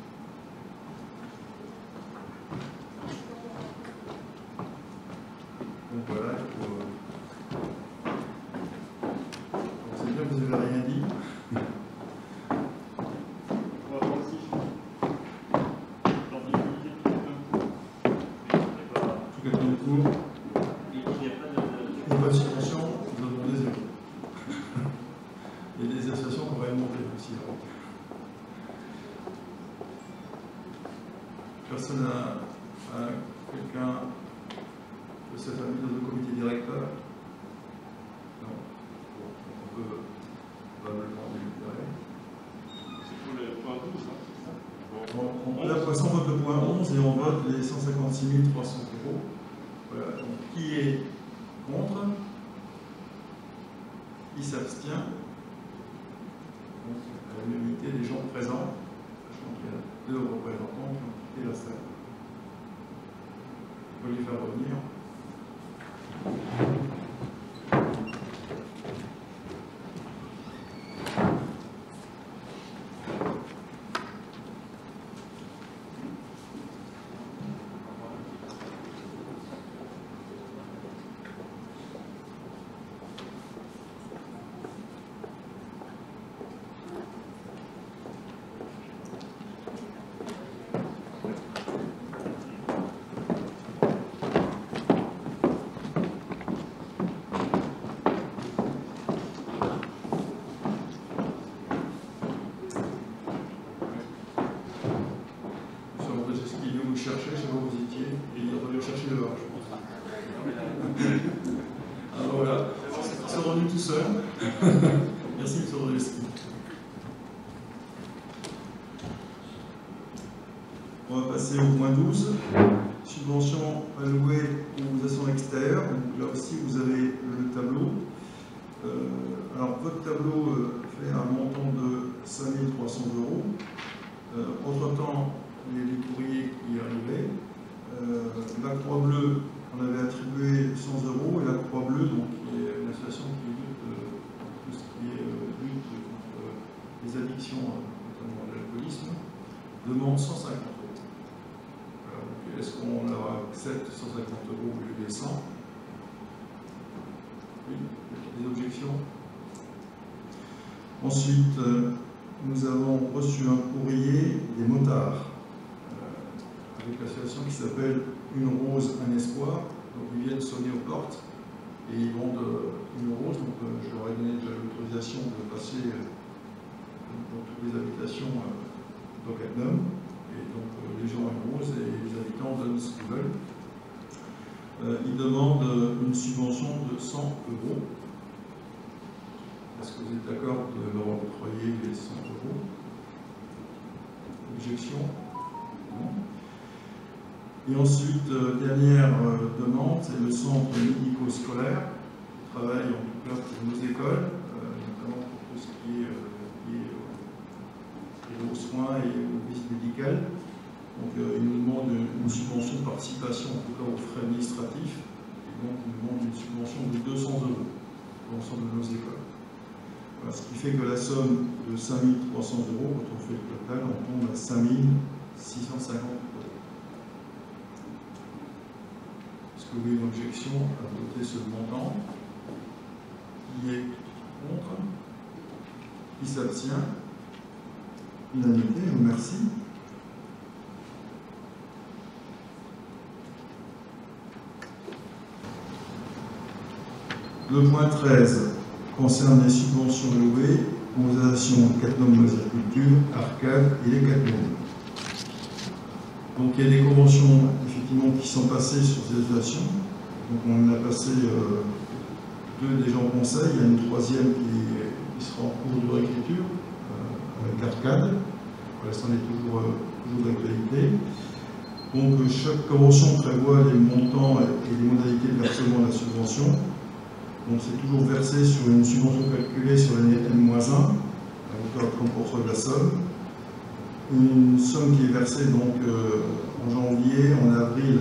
Donc voilà, il faut. euh, donc C'est bien, vous n'avez rien dit. Moi aussi. J'ai envie de vous dire que c'est un coup. Mais je sais pas. En tout cas, dans le cours. l'association qui aurait monté aussi. là. Personne a, a quelqu'un de sa famille dans le comité directeur Non. Bon, on peut probablement délibérer. C'est pour le point 12, hein, c'est ça Bon, on, là, pour l'instant, on vote le point 11 et on vote les 156 300 euros. Voilà, donc qui est contre Qui s'abstient Donc, à l'unanimité des gens présents, sachant qu'il y a deux représentants qui ont quitté la salle. On peut les faire revenir. Monsieur Montesquieu, il vient vous chercher, je sais pas où vous étiez, et il est revenu chercher dehors, je pense. Alors voilà, c'est revenu tout seul. Merci, monsieur Montesquieu. On va passer au point 12. Subvention allouée aux actions extérieures. Donc là aussi, vous avez le tableau. Euh, alors, votre tableau euh, fait un montant de 5300 euros. Euh, Entre-temps, les, courriers qui arrivaient. La Croix-Bleue, on avait attribué 100 euros, et la Croix-Bleue, donc, qui est une association qui lutte tout ce qui est lutte contre les addictions, notamment l'alcoolisme, demande 150 euros. Voilà, donc, Est-ce qu'on leur accepte 150 euros au lieu des 100 Oui, des objections Ensuite, euh, nous avons reçu un courrier des motards euh, avec l'association qui s'appelle Une rose, un espoir. Donc ils viennent sonner aux portes et ils vendent euh, une rose. Donc je leur ai donné déjà l'autorisation de passer dans toutes les habitations d'Ocadnum. Les gens et les habitants donnent ce qu'ils veulent. Euh, ils demandent une subvention de 100 euros. Est-ce que vous êtes d'accord de leur octroyer les 100 euros? Objection? Non. Et ensuite, euh, dernière euh, demande, c'est le centre médico-scolaire, qui travaille en tout cas pour nos écoles, notamment pour tout ce qui est aux soins et aux visites médicales. Donc, euh, ils nous demandent une, subvention de participation, en tout cas aux frais administratifs, et donc ils nous demandent une subvention de 200 euros pour l'ensemble de nos écoles. Ce qui fait que la somme de 5300 euros, quand on fait le total, on tombe à 5650 euros. Est-ce que vous avez une objection à voter ce montant? Qui est contre? Qui s'abstient? Unanimité, merci. Le point 13 concerne les subventions allouées aux associations Catnum Loisirs Culture, Arcade et les Catnum. Donc il y a des conventions effectivement qui sont passées sur ces associations. Donc on en a passé euh, deux déjà en conseil, il y a une troisième qui, sera en cours de réécriture euh, avec Arcade. Pour l'instant, elle est toujours, euh, toujours d'actualité. Donc euh, chaque convention prévoit les montants et les modalités de versement de la subvention. Donc c'est toujours versé sur une subvention calculée sur l'année N-1, à hauteur de 30% de la somme. Une somme qui est versée donc euh, en janvier, en avril,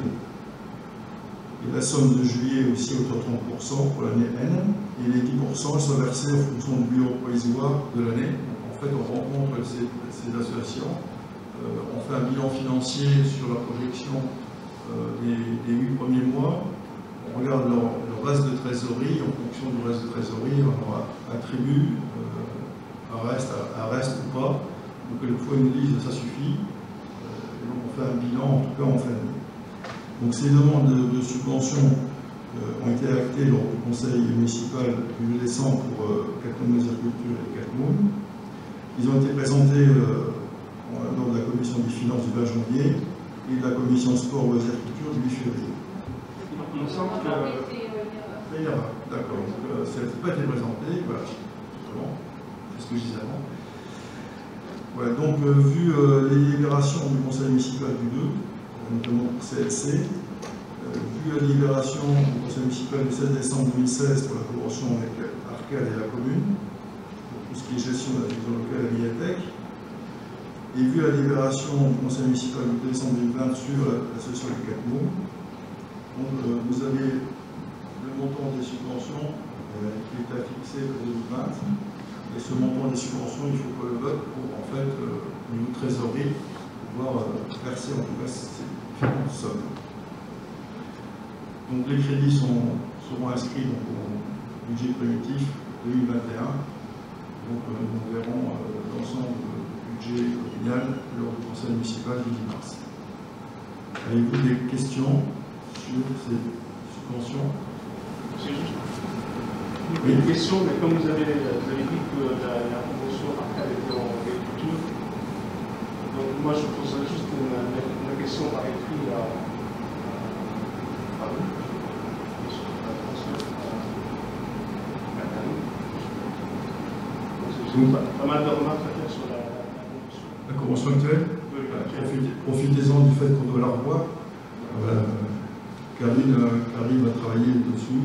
et la somme de juillet aussi à hauteur de 30% pour l'année N. Et les 10% elles sont versés en fonction du bureau provisoire de l'année. En fait, on rencontre ces, ces associations, euh, on fait un bilan financier sur la projection euh, des, des huit premiers mois, on regarde leur reste de trésorerie, en fonction du reste de trésorerie, on attribue euh, un, reste, un reste ou pas. Donc, une fois une liste, ça suffit. Euh, et donc, on fait un bilan, en tout cas, en fin d'année. Donc, ces demandes de, de subvention euh, ont été actés lors du conseil municipal du 2 décembre pour euh, Catmon Culture et Catmon. Ils ont été présentés en- lors de la commission des finances du 20 janvier et de la commission sport, loisirs, culture du 8 février. Il me semble que. D'accord. Donc, euh, ça n'a pas été présenté, voilà. Justement, c'est ce que je disais avant. Voilà, donc, euh, vu euh, les délibérations du conseil municipal du 2, euh, notamment pour CLC, vu la délibération du conseil municipal du 16 décembre 2016 pour la collaboration avec Arcade et la commune, pour tout ce qui est gestion de la division locale à la médiathèque, et vu la délibération du conseil municipal du 2 décembre 2020 sur l'association du 4 mots, donc, vous avez le montant des subventions euh, qui est à fixer pour 2020. Et ce montant des subventions, il faut qu'on le vote pour, en fait, euh, au niveau de trésorerie, pouvoir euh, verser en tout cas ces différentes sommes. Donc les crédits sont, seront inscrits au budget primitif 2021. Donc euh, nous verrons euh, l'ensemble du budget communal lors du conseil municipal du 10 mars. Avez-vous des questions sur ces subventions? C'est juste une question, mais comme vous avez, dit que la, la convention arcade était en agriculture, donc moi je poserais juste une, question par écrit à, vous. À- de la, convention. Actuelle Profitez-en du fait qu'on doit la revoir. Voilà, euh, Karine, euh, Karine va travailler dessus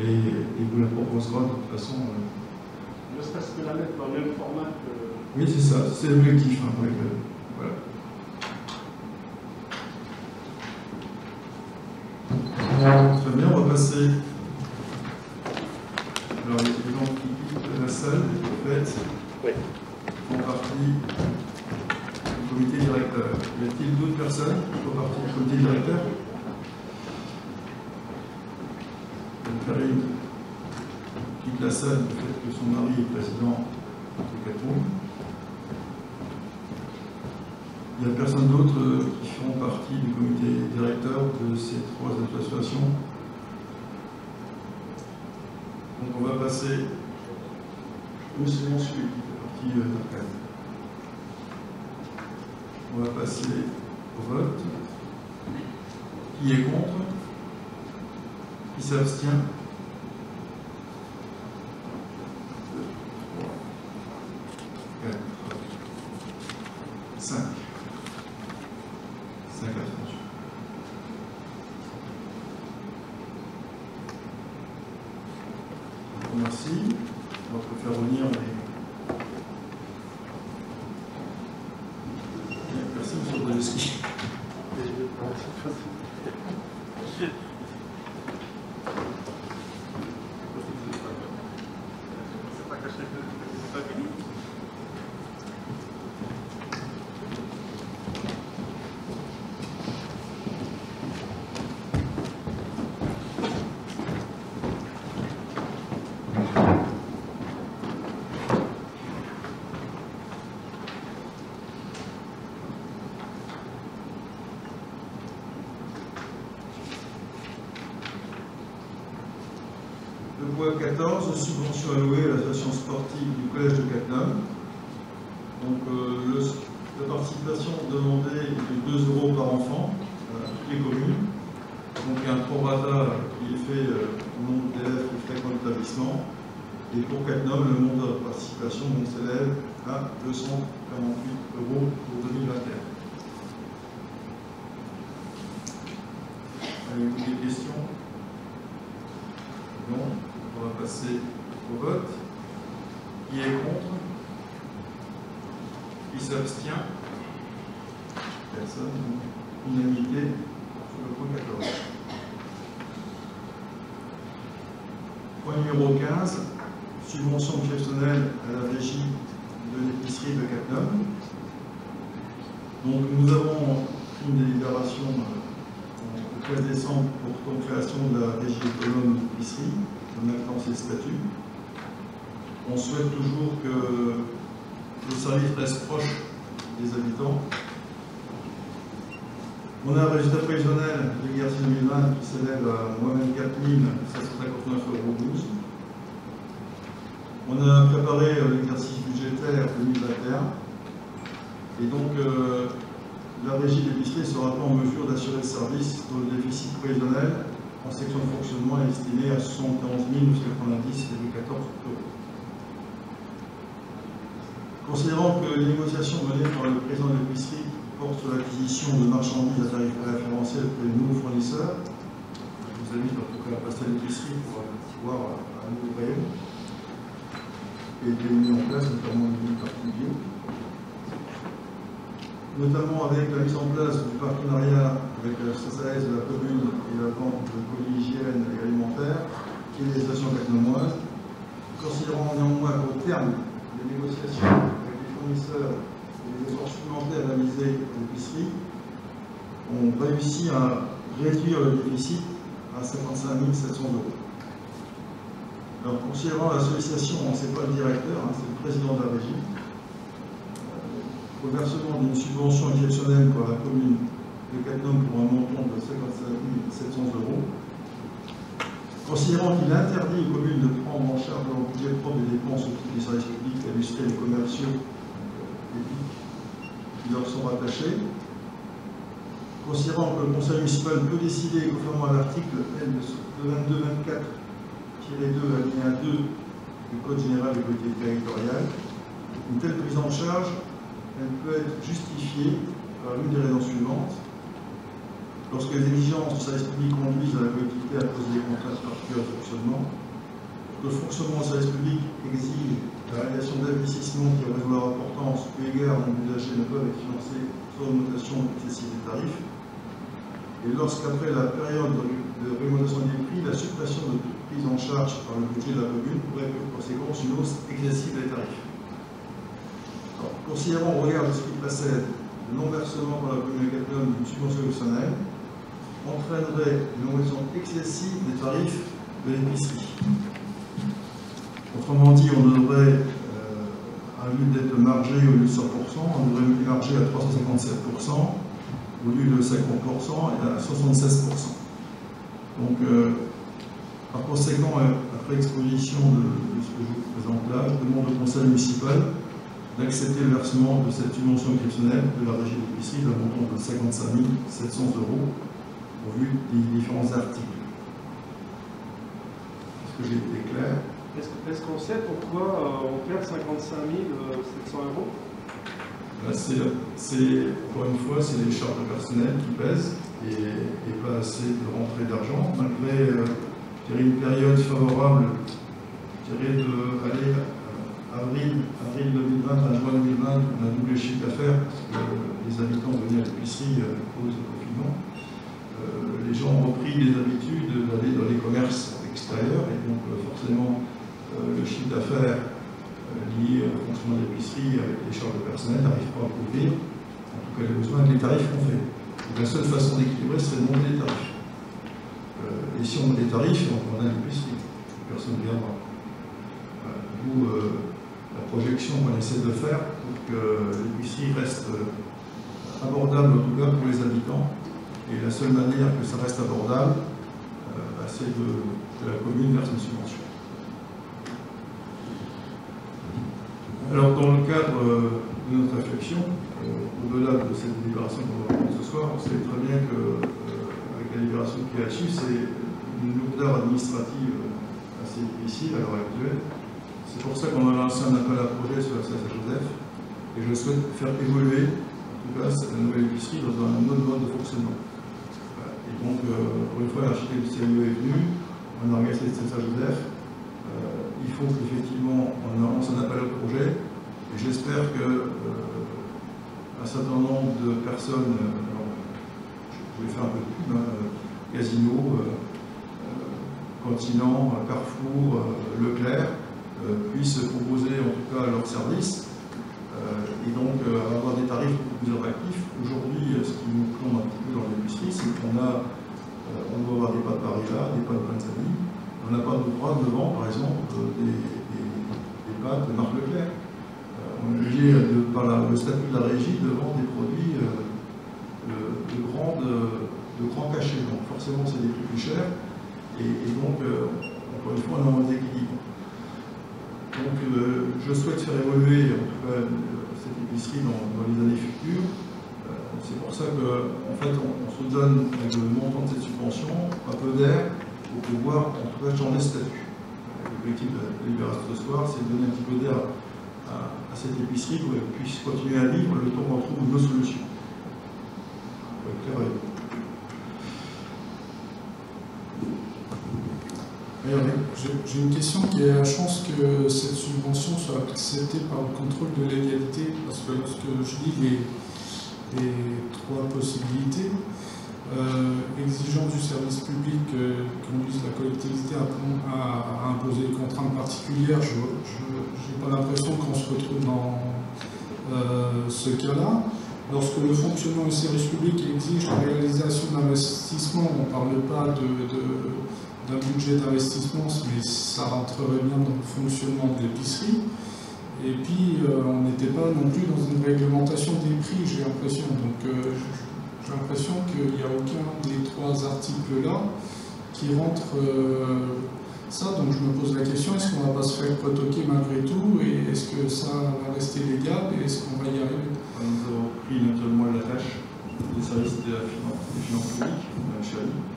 et, et vous la proposera de toute façon. euh. Ne serait-ce que la mettre dans le même format que. Oui, c'est ça, c'est l'objectif. hein, avec, euh, voilà. Très bien, on va passer. Alors, les gens qui quittent la salle, en fait, Oui. font partie du comité directeur. Y a-t-il d'autres personnes qui font partie du comité directeur Donc, Karine quitte la salle du fait que son mari est président de Catron. Il n'y a personne d'autre euh, qui font partie du comité directeur de ces trois associations. Donc on va passer au second celui qui fait partie euh, d'Arcade. On va passer au vote. Qui est contre? Qui s'abstient 4, 5. 5 abstentions. Je vous remercie. On va faire revenir les. Bien, Merci, M. Brzezinski. Le point 14, subvention allouée à l'association sportive du collège de Cattenom. Donc euh, la participation demandée est de 2 euros par enfant euh, à toutes les communes. Donc il y a un prorata qui est fait euh, au nombre d'élèves qui fréquentent l'établissement. Et pour Cattenom, le montant de participation s'élève à 248 euros pour 2021. Avez-vous des questions? Non, on va passer au vote. Qui est contre Qui s'abstient Personne. Unanimité sur le point 14. Point numéro 15. Subvention exceptionnelle à la régie de l'épicerie de Catnum. Donc nous avons une délibération euh, le 13 décembre portant création de la régie autonome d'épicerie, en actant ses statuts. On souhaite toujours que le service reste proche des habitants. On a un résultat prévisionnel de l'exercice 2020 qui s'élève à moins 24 759,12 euros. On a préparé euh, l'exercice budgétaire 2021 et donc euh, la régie d'épicerie sera pas en mesure d'assurer le service dont le déficit prévisionnel en section de fonctionnement est estimé à 71 990,14 euros. Considérant que les négociations menées par le président de l'épicerie portent sur l'acquisition de marchandises à tarif préférentiel auprès de nouveaux fournisseurs, je vous invite en tout cas à passer à l'épicerie pour voir un nouveau rayon qui a été mis en place, notamment le partie bio notamment avec la mise en place du partenariat avec la CSAS de la commune et la banque de polyhygiène et alimentaire et les stations technomoises, considérant néanmoins qu'au terme des négociations avec les fournisseurs et les efforts supplémentaires réalisés à l'épicerie, on réussit à réduire le déficit à 55 700 euros. Alors, considérant la sollicitation, ce n'est pas le directeur, hein, c'est le président de la régie, au versement d'une subvention exceptionnelle par la commune de Cattenom pour un montant de 55 700 euros. Considérant qu'il interdit aux communes de prendre en charge leur budget propre des dépenses au titre des services publics, industriels et commerciaux publics qui leur sont rattachés. Considérant que le conseil municipal peut décider, conformément à l'article L2224-2 alinéa 2 du Code général des collectivités territoriales, une telle prise en charge elle peut être justifiée par l'une des raisons suivantes. Lorsque les exigences du service public conduisent à la collectivité à poser des contraintes particulières de fonctionnement, que le fonctionnement du service public exige la réalisation d'investissements qui auraient leur importance eu égard aux usagers ne peuvent être financés sans augmentation excessive des tarifs, et lorsqu'après la période de réglementation des prix, la suppression de toute prise en charge par le budget de la commune pourrait avoir pour conséquence une hausse excessive des tarifs. Considérant au regard de ce qui précède, le non-versement par la commune de d'une subvention exceptionnelle entraînerait une augmentation excessive des tarifs de l'épicerie. Autrement dit, on euh, à lieu d'être margé au lieu de 100%, on devrait marger à 357% au lieu de 50% et à 76%. Donc, euh, par conséquent, euh, après exposition de, de, ce que je vous présente là, je demande au conseil municipal d'accepter le versement de cette subvention exceptionnelle de la régie d'épicerie d'un montant de 55 700 euros au vu des différents articles. Est-ce que j'ai été clair? Est-ce qu'on sait pourquoi euh, on perd 55 700 euros? Ben, C'est, encore une fois, c'est les charges personnelles qui pèsent et, et pas assez de rentrée d'argent, malgré euh, une période favorable, d'aller avril, avril 2020 à juin 2020, on a doublé chiffre d'affaires parce que les habitants venaient à l'épicerie à cause du confinement. Euh, les gens ont repris les habitudes d'aller dans les commerces extérieurs et donc euh, forcément euh, le chiffre d'affaires lié au fonctionnement de l'épicerie avec les charges de personnel n'arrive pas à couvrir en tout cas les besoins que les tarifs qu'on fait. La seule façon d'équilibrer serait de monter les tarifs. et si on monte les tarifs, on, a l'épicerie. Personne ne viendra. D'où la projection qu'on essaie de faire pour que l'épicerie reste abordable en tout cas pour les habitants. Et la seule manière que ça reste abordable, euh, bah, c'est que la commune verse une subvention. Alors dans le cadre euh, de notre réflexion, au-delà de cette libération qu'on va prendre ce soir, on sait très bien qu'avec la libération qui est c'est une lourdeur administrative assez difficile à l'heure actuelle. C'est pour ça qu'on a lancé un appel à projet sur la Saint-Joseph et je souhaite faire évoluer, en tout cas, la nouvelle épicerie dans un autre mode de fonctionnement. Donc, euh, pour une fois, l'architecte du CME est venu, on a organisé Saint-Joseph. Euh, il faut qu'effectivement, on lance un appel à projet et j'espère que euh, un certain nombre de personnes, je vais faire un peu de pub, hein, Casino, Continent, Carrefour, Leclerc, puissent proposer en tout cas leurs services et donc euh, avoir des tarifs beaucoup plus attractifs. Aujourd'hui, ce qui nous plombe un petit peu dans l'industrie, c'est qu'on a, on doit avoir des pâtes Barilla, des pâtes Panzani, on n'a pas le droit de vendre, par exemple, des, des, pâtes de marque Leclerc. on est obligé, de, par le statut de la régie, de vendre des produits de, de grandes, de grands cachets. Donc forcément, c'est des prix plus chers. Et, donc, euh, encore une fois, on a un déséquilibre. Donc, euh, je souhaite faire évoluer, euh, cette épicerie dans, les années futures. Euh, c'est pour ça qu'en en fait, on, se donne, avec le montant de cette subvention, un peu d'air pour pouvoir, en tout cas, changer le statut. L'objectif de la libération ce soir, c'est de donner un petit peu d'air à, cette épicerie pour qu'elle puisse continuer à vivre le temps qu'on trouve nos solutions. J'ai une question qui est la chance que cette subvention soit acceptée par le contrôle de l'égalité, parce que lorsque je dis les, trois possibilités, euh, exigence du service public euh, la collectivité à, imposer des contraintes particulières, je n'ai pas l'impression qu'on se retrouve dans euh, ce cas-là. Lorsque le fonctionnement du service public exige la réalisation d'investissements, on ne parle pas de d'un budget d'investissement, mais ça rentrerait bien dans le fonctionnement de l'épicerie. Et puis, euh, on n'était pas non plus dans une réglementation des prix, j'ai l'impression. Donc, euh, j'ai l'impression qu'il n'y a aucun des trois articles-là qui rentre euh, ça. Donc, je me pose la question est-ce qu'on va pas se faire protoquer malgré tout Et est-ce que ça va rester légal Et est-ce qu'on va y arriver? Nous avons pris naturellement la tâche des services de la des finances publiques, Mme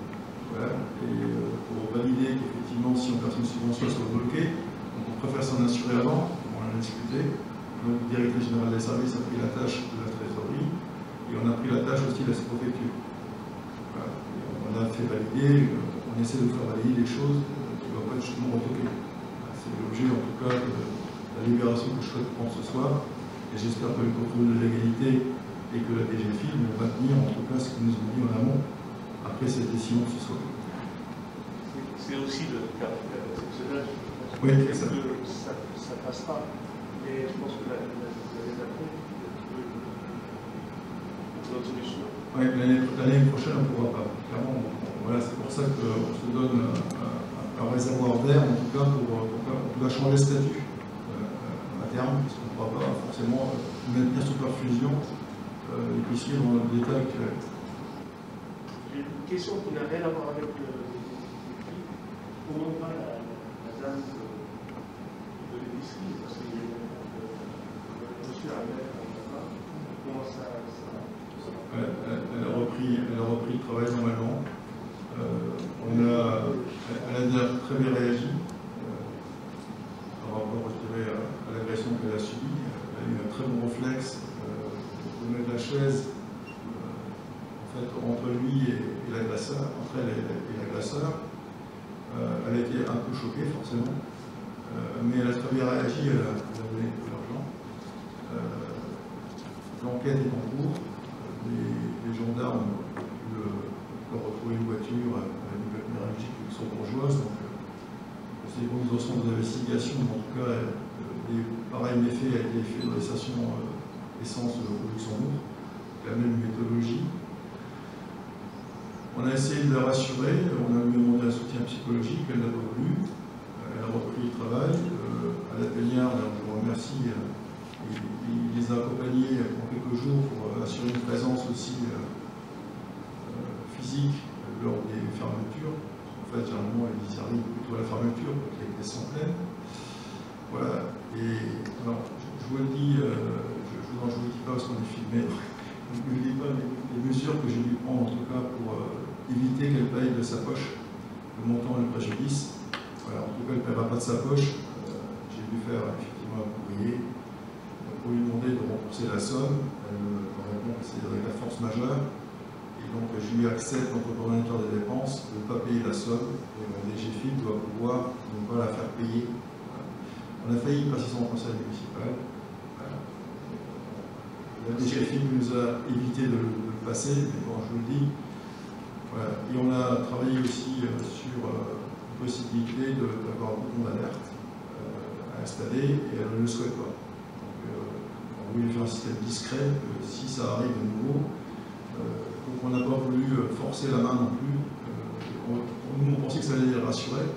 Et euh, pour valider qu'effectivement, si on perd une subvention, soit bloquée, donc on préfère s'en assurer avant, on en a discuté. Le directeur général des services a pris la tâche de la trésorerie et on a pris la tâche aussi de la sous-préfecture. On a fait valider, euh, on essaie de faire valider les choses qui ne doivent pas être justement retoquées. C'est l'objet en tout cas de la libération que je souhaite prendre ce soir. Et j'espère que le contrôle de l'égalité et que la DGFIL vont maintenir en tout cas ce qu'ils nous ont dit en amont après cette décision ce soit. C'est aussi le caractère exceptionnel. Oui, c'est ça. Que ça, ça passe pas. Et je pense que l'année d'après, une autre solution. Oui, l'année prochaine, on ne pourra pas. Clairement, voilà, c'est pour ça qu'on se donne un, un réservoir d'air, en tout cas, pour, changer le statut euh, à terme, parce qu'on ne pourra pas forcément maintenir sous perfusion euh, l'épicerie dans l'état actuel question qui n'a rien à voir avec le, prix. Comment va la, la zone de, l'épicerie Parce que monsieur Ahmed, comment ça. ça, ça elle, elle, a repris, elle a repris le travail normalement. Euh, on a, elle a très bien réagi euh, par rapport à, l'agression qu'elle a subie. Elle a eu un très bon réflexe euh, mettre la chaise entre lui et, et l'agresseur, entre elle et, l'agresseur. Euh, elle a été un peu choquée, forcément, euh, mais elle a très bien réagi, elle a, donné de l'argent. Euh, L'enquête est en cours, les, gendarmes ont retrouvé une voiture à une caméra luxembourgeoise, donc c'est bon, nous en sommes d'investigation, mais en tout cas, des pareils méfaits a été fait dans les stations essence au Luxembourg, la même méthodologie. On a essayé de la rassurer, on a demandé un soutien psychologique, elle n'a pas voulu. Elle a repris le travail. Euh, à la Peignard, je vous remercie, il, il, les a accompagnés pour quelques jours pour assurer une présence aussi euh, physique lors des fermetures. En fait, généralement, ils arrivent plutôt à la fermeture quand les caisses sont pleines. Voilà. Et alors, je, vous le dis, euh, je ne vous le dis pas parce qu'on est filmé. Je ne vous dis pas les mesures que j'ai dû prendre en tout cas pour éviter qu'elle paye de sa poche le montant le préjudice. Voilà, en tout cas, elle ne paiera pas de sa poche. Euh, J'ai dû faire effectivement un courrier pour lui demander de rembourser la somme. Elle me répond que c'est la force majeure. Et donc, je lui accepte, en tant que des dépenses, de ne pas payer la somme. Et mon DGFIP doit pouvoir ne pas la faire payer. On a failli passer son conseil municipal. La DGFIP nous a évité de, de le passer, mais bon, je vous le dis, Et on a travaillé aussi euh, sur euh, la possibilité d'avoir un bouton d'alerte euh, à installer et elle ne le souhaite pas. Donc, on voulait faire un système discret si ça arrive de nouveau. donc on n'a pas voulu forcer la main non plus. Nous, on pensait que ça allait les rassurer,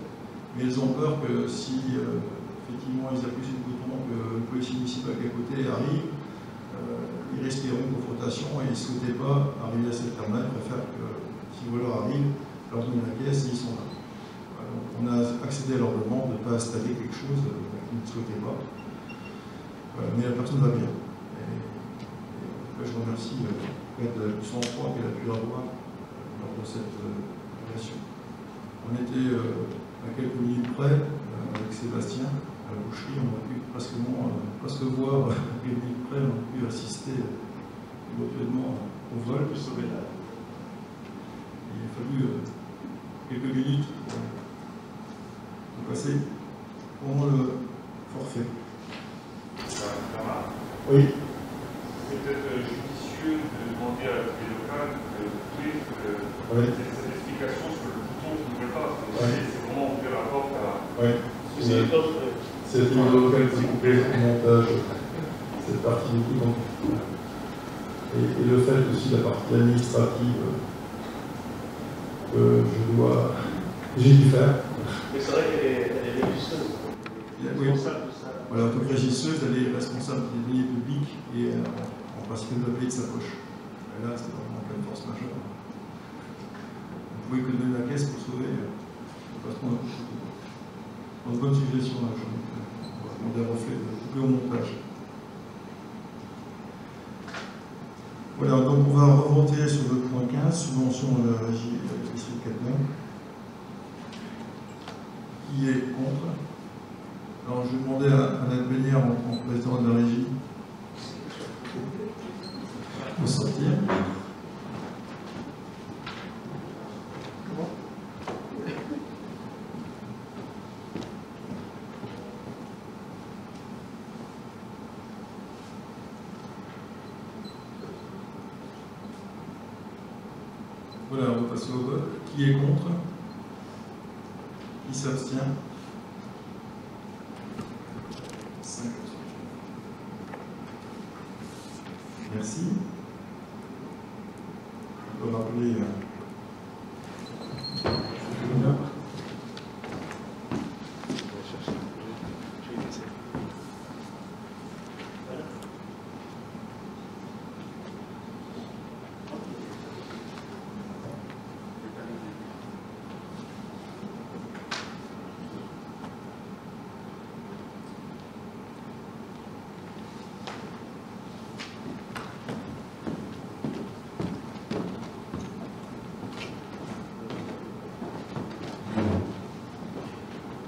mais ils ont peur que si effectivement ils appuient sur le bouton, que le policier municipal qui à côté arrive, ils risqueront une confrontation et ils ne souhaitaient pas arriver à cette terme-là, ils préfèrent que si voleur arrive, leur donner la caisse et ils sont là. On a accédé à leur demande de ne pas installer quelque chose euh, qu'ils ne souhaitaient pas. Mais la personne va bien. Et, et je remercie euh, du sang-froid qu'elle a pu avoir euh, lors de cette relation. On était à quelques minutes près avec Sébastien à la boucherie, on a pu presque, presque voir à quelques minutes près, on a pu assister éventuellement au vol de sauver la Il a fallu euh, quelques minutes pour, passer pour le forfait. Oui. C'est peut-être euh, judicieux de demander à la locale de trouver euh, Oui. cette explication sur le bouton qui ne veut pas. C'est vraiment ouvrir la porte à. Oui. C'est une autre. C'est le niveau local qui coupé le montage, cette partie du coup. donc, Et, et le fait aussi la partie administrative que je dois. Faire. Mais c'est vrai qu'elle est, elle est régisseuse. Oui. responsable de ça. Voilà, en tant que régisseuse, elle est responsable des deniers publics et euh, en principe de la payer de sa poche. Et là, c'était vraiment en pleine force majeure. On pouvait que donner la caisse pour sauver euh, patron de Dans de bonne suggestion, là, fait. On va demander un reflet de couper au montage. Voilà, donc on va remonter sur le point 15, subvention à la régie euh, l'épicerie de Cattenom. Qui est contre alors, je vais demander à Annette Bénière, en président de la régie, de sortir. Voilà, on va passer au vote. Qui est contre Qui s'abstient 5 Merci. On peut rappeler. euh,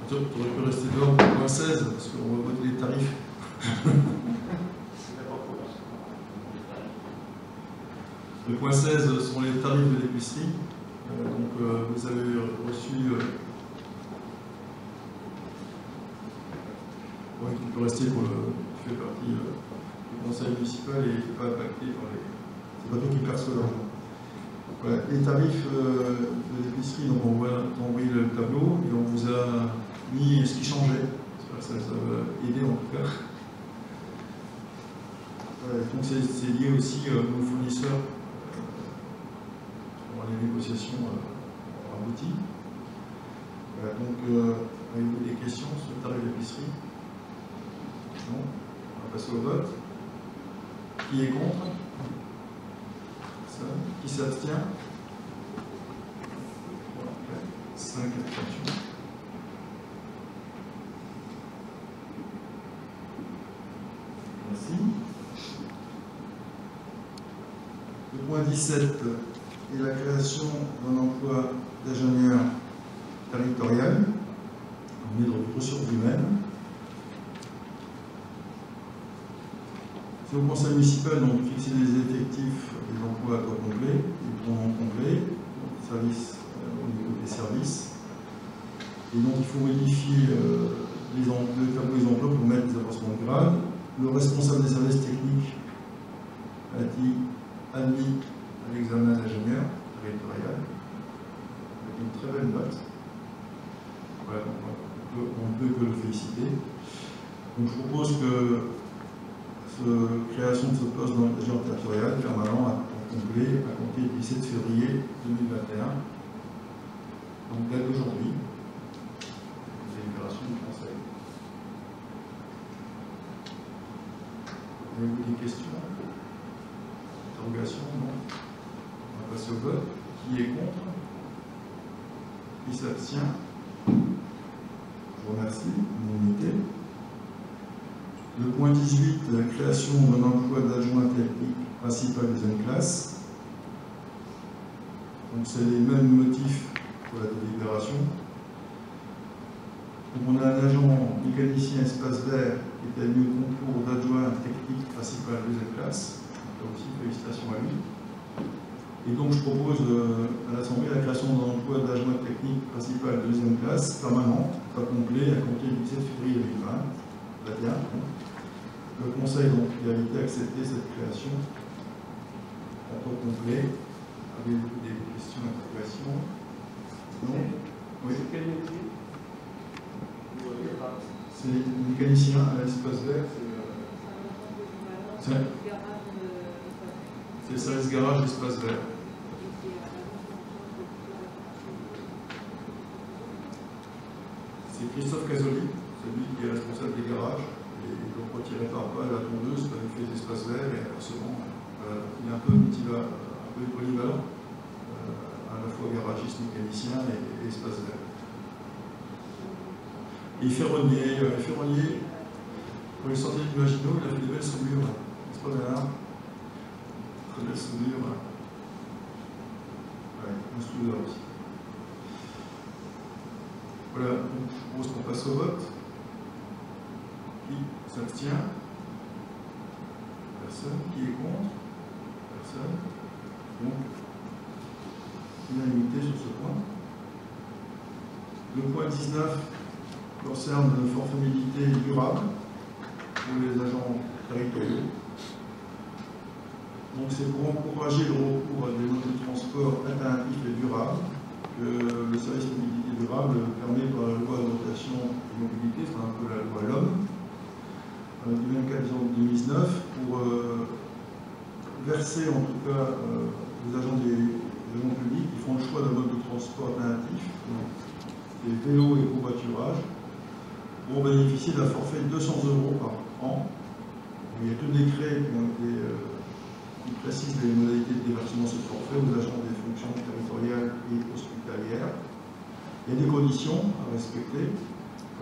Tu aurais pu rester dehors au point 16 parce qu'on va voter les tarifs. Le point 16 sont les tarifs de l'épicerie. Euh, donc euh, vous avez reçu. Euh... Ouais, qui peut rester pour le. qui fait partie du conseil municipal et pas impacté par les. C'est pas toi qui perçois l'argent. Voilà, les tarifs de l'épicerie, donc on voit envoyé le tableau et on vous a mis ce qui changeait. J'espère que ça, ça va aider en tout cas. Donc c'est lié aussi aux fournisseurs négociations euh. Voilà, donc euh, avez-vous des questions sur le tarif d'épicerie Non? On va passer au vote. Qui est contre? Qui s'abstient? 5 abstentions. Merci. Le point 17 est la création d'un emploi d'ingénieur territorial en de ressources humaines. C'est au conseil municipal donc fixer les effectifs des emplois à temps complet, des temps non euh, au niveau des services. Et donc il faut modifier euh, les le tableau emplois pour mettre des avancements de grade. Le responsable des services techniques a été admis à l'examen d'ingénieur territorial avec une très belle note. Voilà, on peut, peut que le féliciter. Donc je propose que ce- création de ce poste dans le territorial permanent à complet à compter du 17 février 2021. Donc date d'aujourd'hui, délibération du Conseil. Avez-vous des questions? Interrogation Non? Qui est contre Qui s'abstient Je vous remercie. Unanimité. Le point 18, la création d'un emploi d'adjoint technique principal deuxième classe. Donc c'est les mêmes motifs pour la délibération. Donc on a un agent mécanicien espace vert qui est admis au concours d'adjoint technique principal deuxième classe. Donc là aussi, félicitations à lui. Et donc je propose euh, à l'Assemblée la création d'un emploi d'adjoint technique principal deuxième classe permanent, pas complet, à compter du 17 février 2020. 21. Le Conseil donc, a été accepté cette création temps complet. Avez-vous des questions, interrogations Non? Oui? C'est quel métier? C'est mécanicien à l'espace vert. C'est c'est service garage espace vert. C'est Christophe Casoli, celui qui est responsable des garages. Et donc quand il répare pas la tondeuse, ben, il fait des espaces verts et inversement. Voilà. Il est un peu, multiva- un polyvalent, euh, à la fois garagiste, mécanicien et, et espace vert. Et ferronnier, euh, ferronnier, pour les sorties du Maginot, il a fait des belles soudures, n'est-ce pas Très belle soudure. Ouais, un aussi. Voilà, donc je propose qu'on passe au vote. Qui s'abstient? Personne. Qui est contre? Personne. Donc, unanimité sur ce point. Le point 19 concerne la forfaitilité durable pour les agents territoriaux. Donc c'est pour encourager le recours à des modes de transport alternatifs et durables que le service mobilité durable permet par la loi d'orientation et mobilité, c'est un peu la loi LOM, euh, du même 4 en 2019, pour euh, verser en tout cas euh, les agents des agents publics qui font le choix d'un mode de transport alternatif, des vélos et covoiturage, vont bénéficier d'un forfait de 200 euros par an. Il y a deux décrets qui, ont euh, les modalités de déversement de ce forfait aux agents des fonctions territoriales et hospitalières. Il y a des conditions à respecter.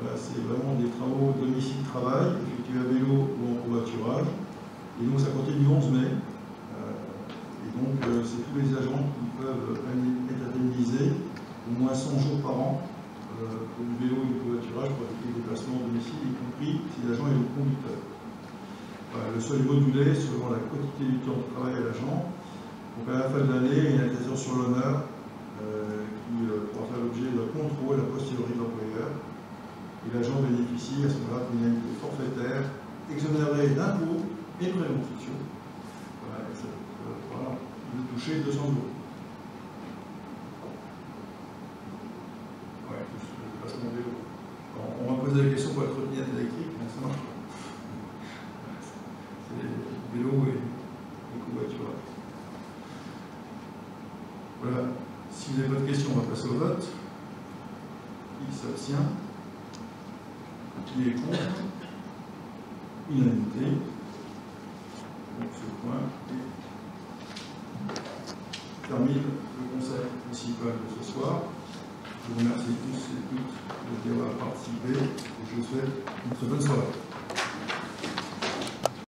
Voilà, c'est vraiment des travaux domicile-travail, effectués à vélo ou en covoiturage. Et donc ça comptait du 11 mai. Euh, et donc euh, c'est tous les agents qui peuvent être indemnisés au moins 100 jours par an euh, pour du vélo et du covoiturage pour effectuer des déplacements domicile, y compris si l'agent est le conducteur. Le seuil modulé selon la quantité du temps de travail à l'agent. Donc à la fin de l'année, il y a une attestation sur l'honneur qui euh, pourra faire l'objet d'un contrôle a posteriori de l'employeur. Et l'agent bénéficie à ce moment-là d'une indemnité forfaitaire exonérée d'impôts et de prévention. Voilà, ça, euh, voilà, il peut toucher 200 euros. Ouais, mon vélo. On, m'a posé la question pour la trottinette électrique, mais ça marche pas. C'est les vélos et les covoiturage. Voilà. Si vous n'avez pas de questions, on va passer au vote. Qui s'abstient? Qui est contre? Unanimité. Donc ce point est termine le conseil municipal de ce soir. Je vous remercie tous et toutes d'y avoir participé et je vous souhaite une très bonne soirée.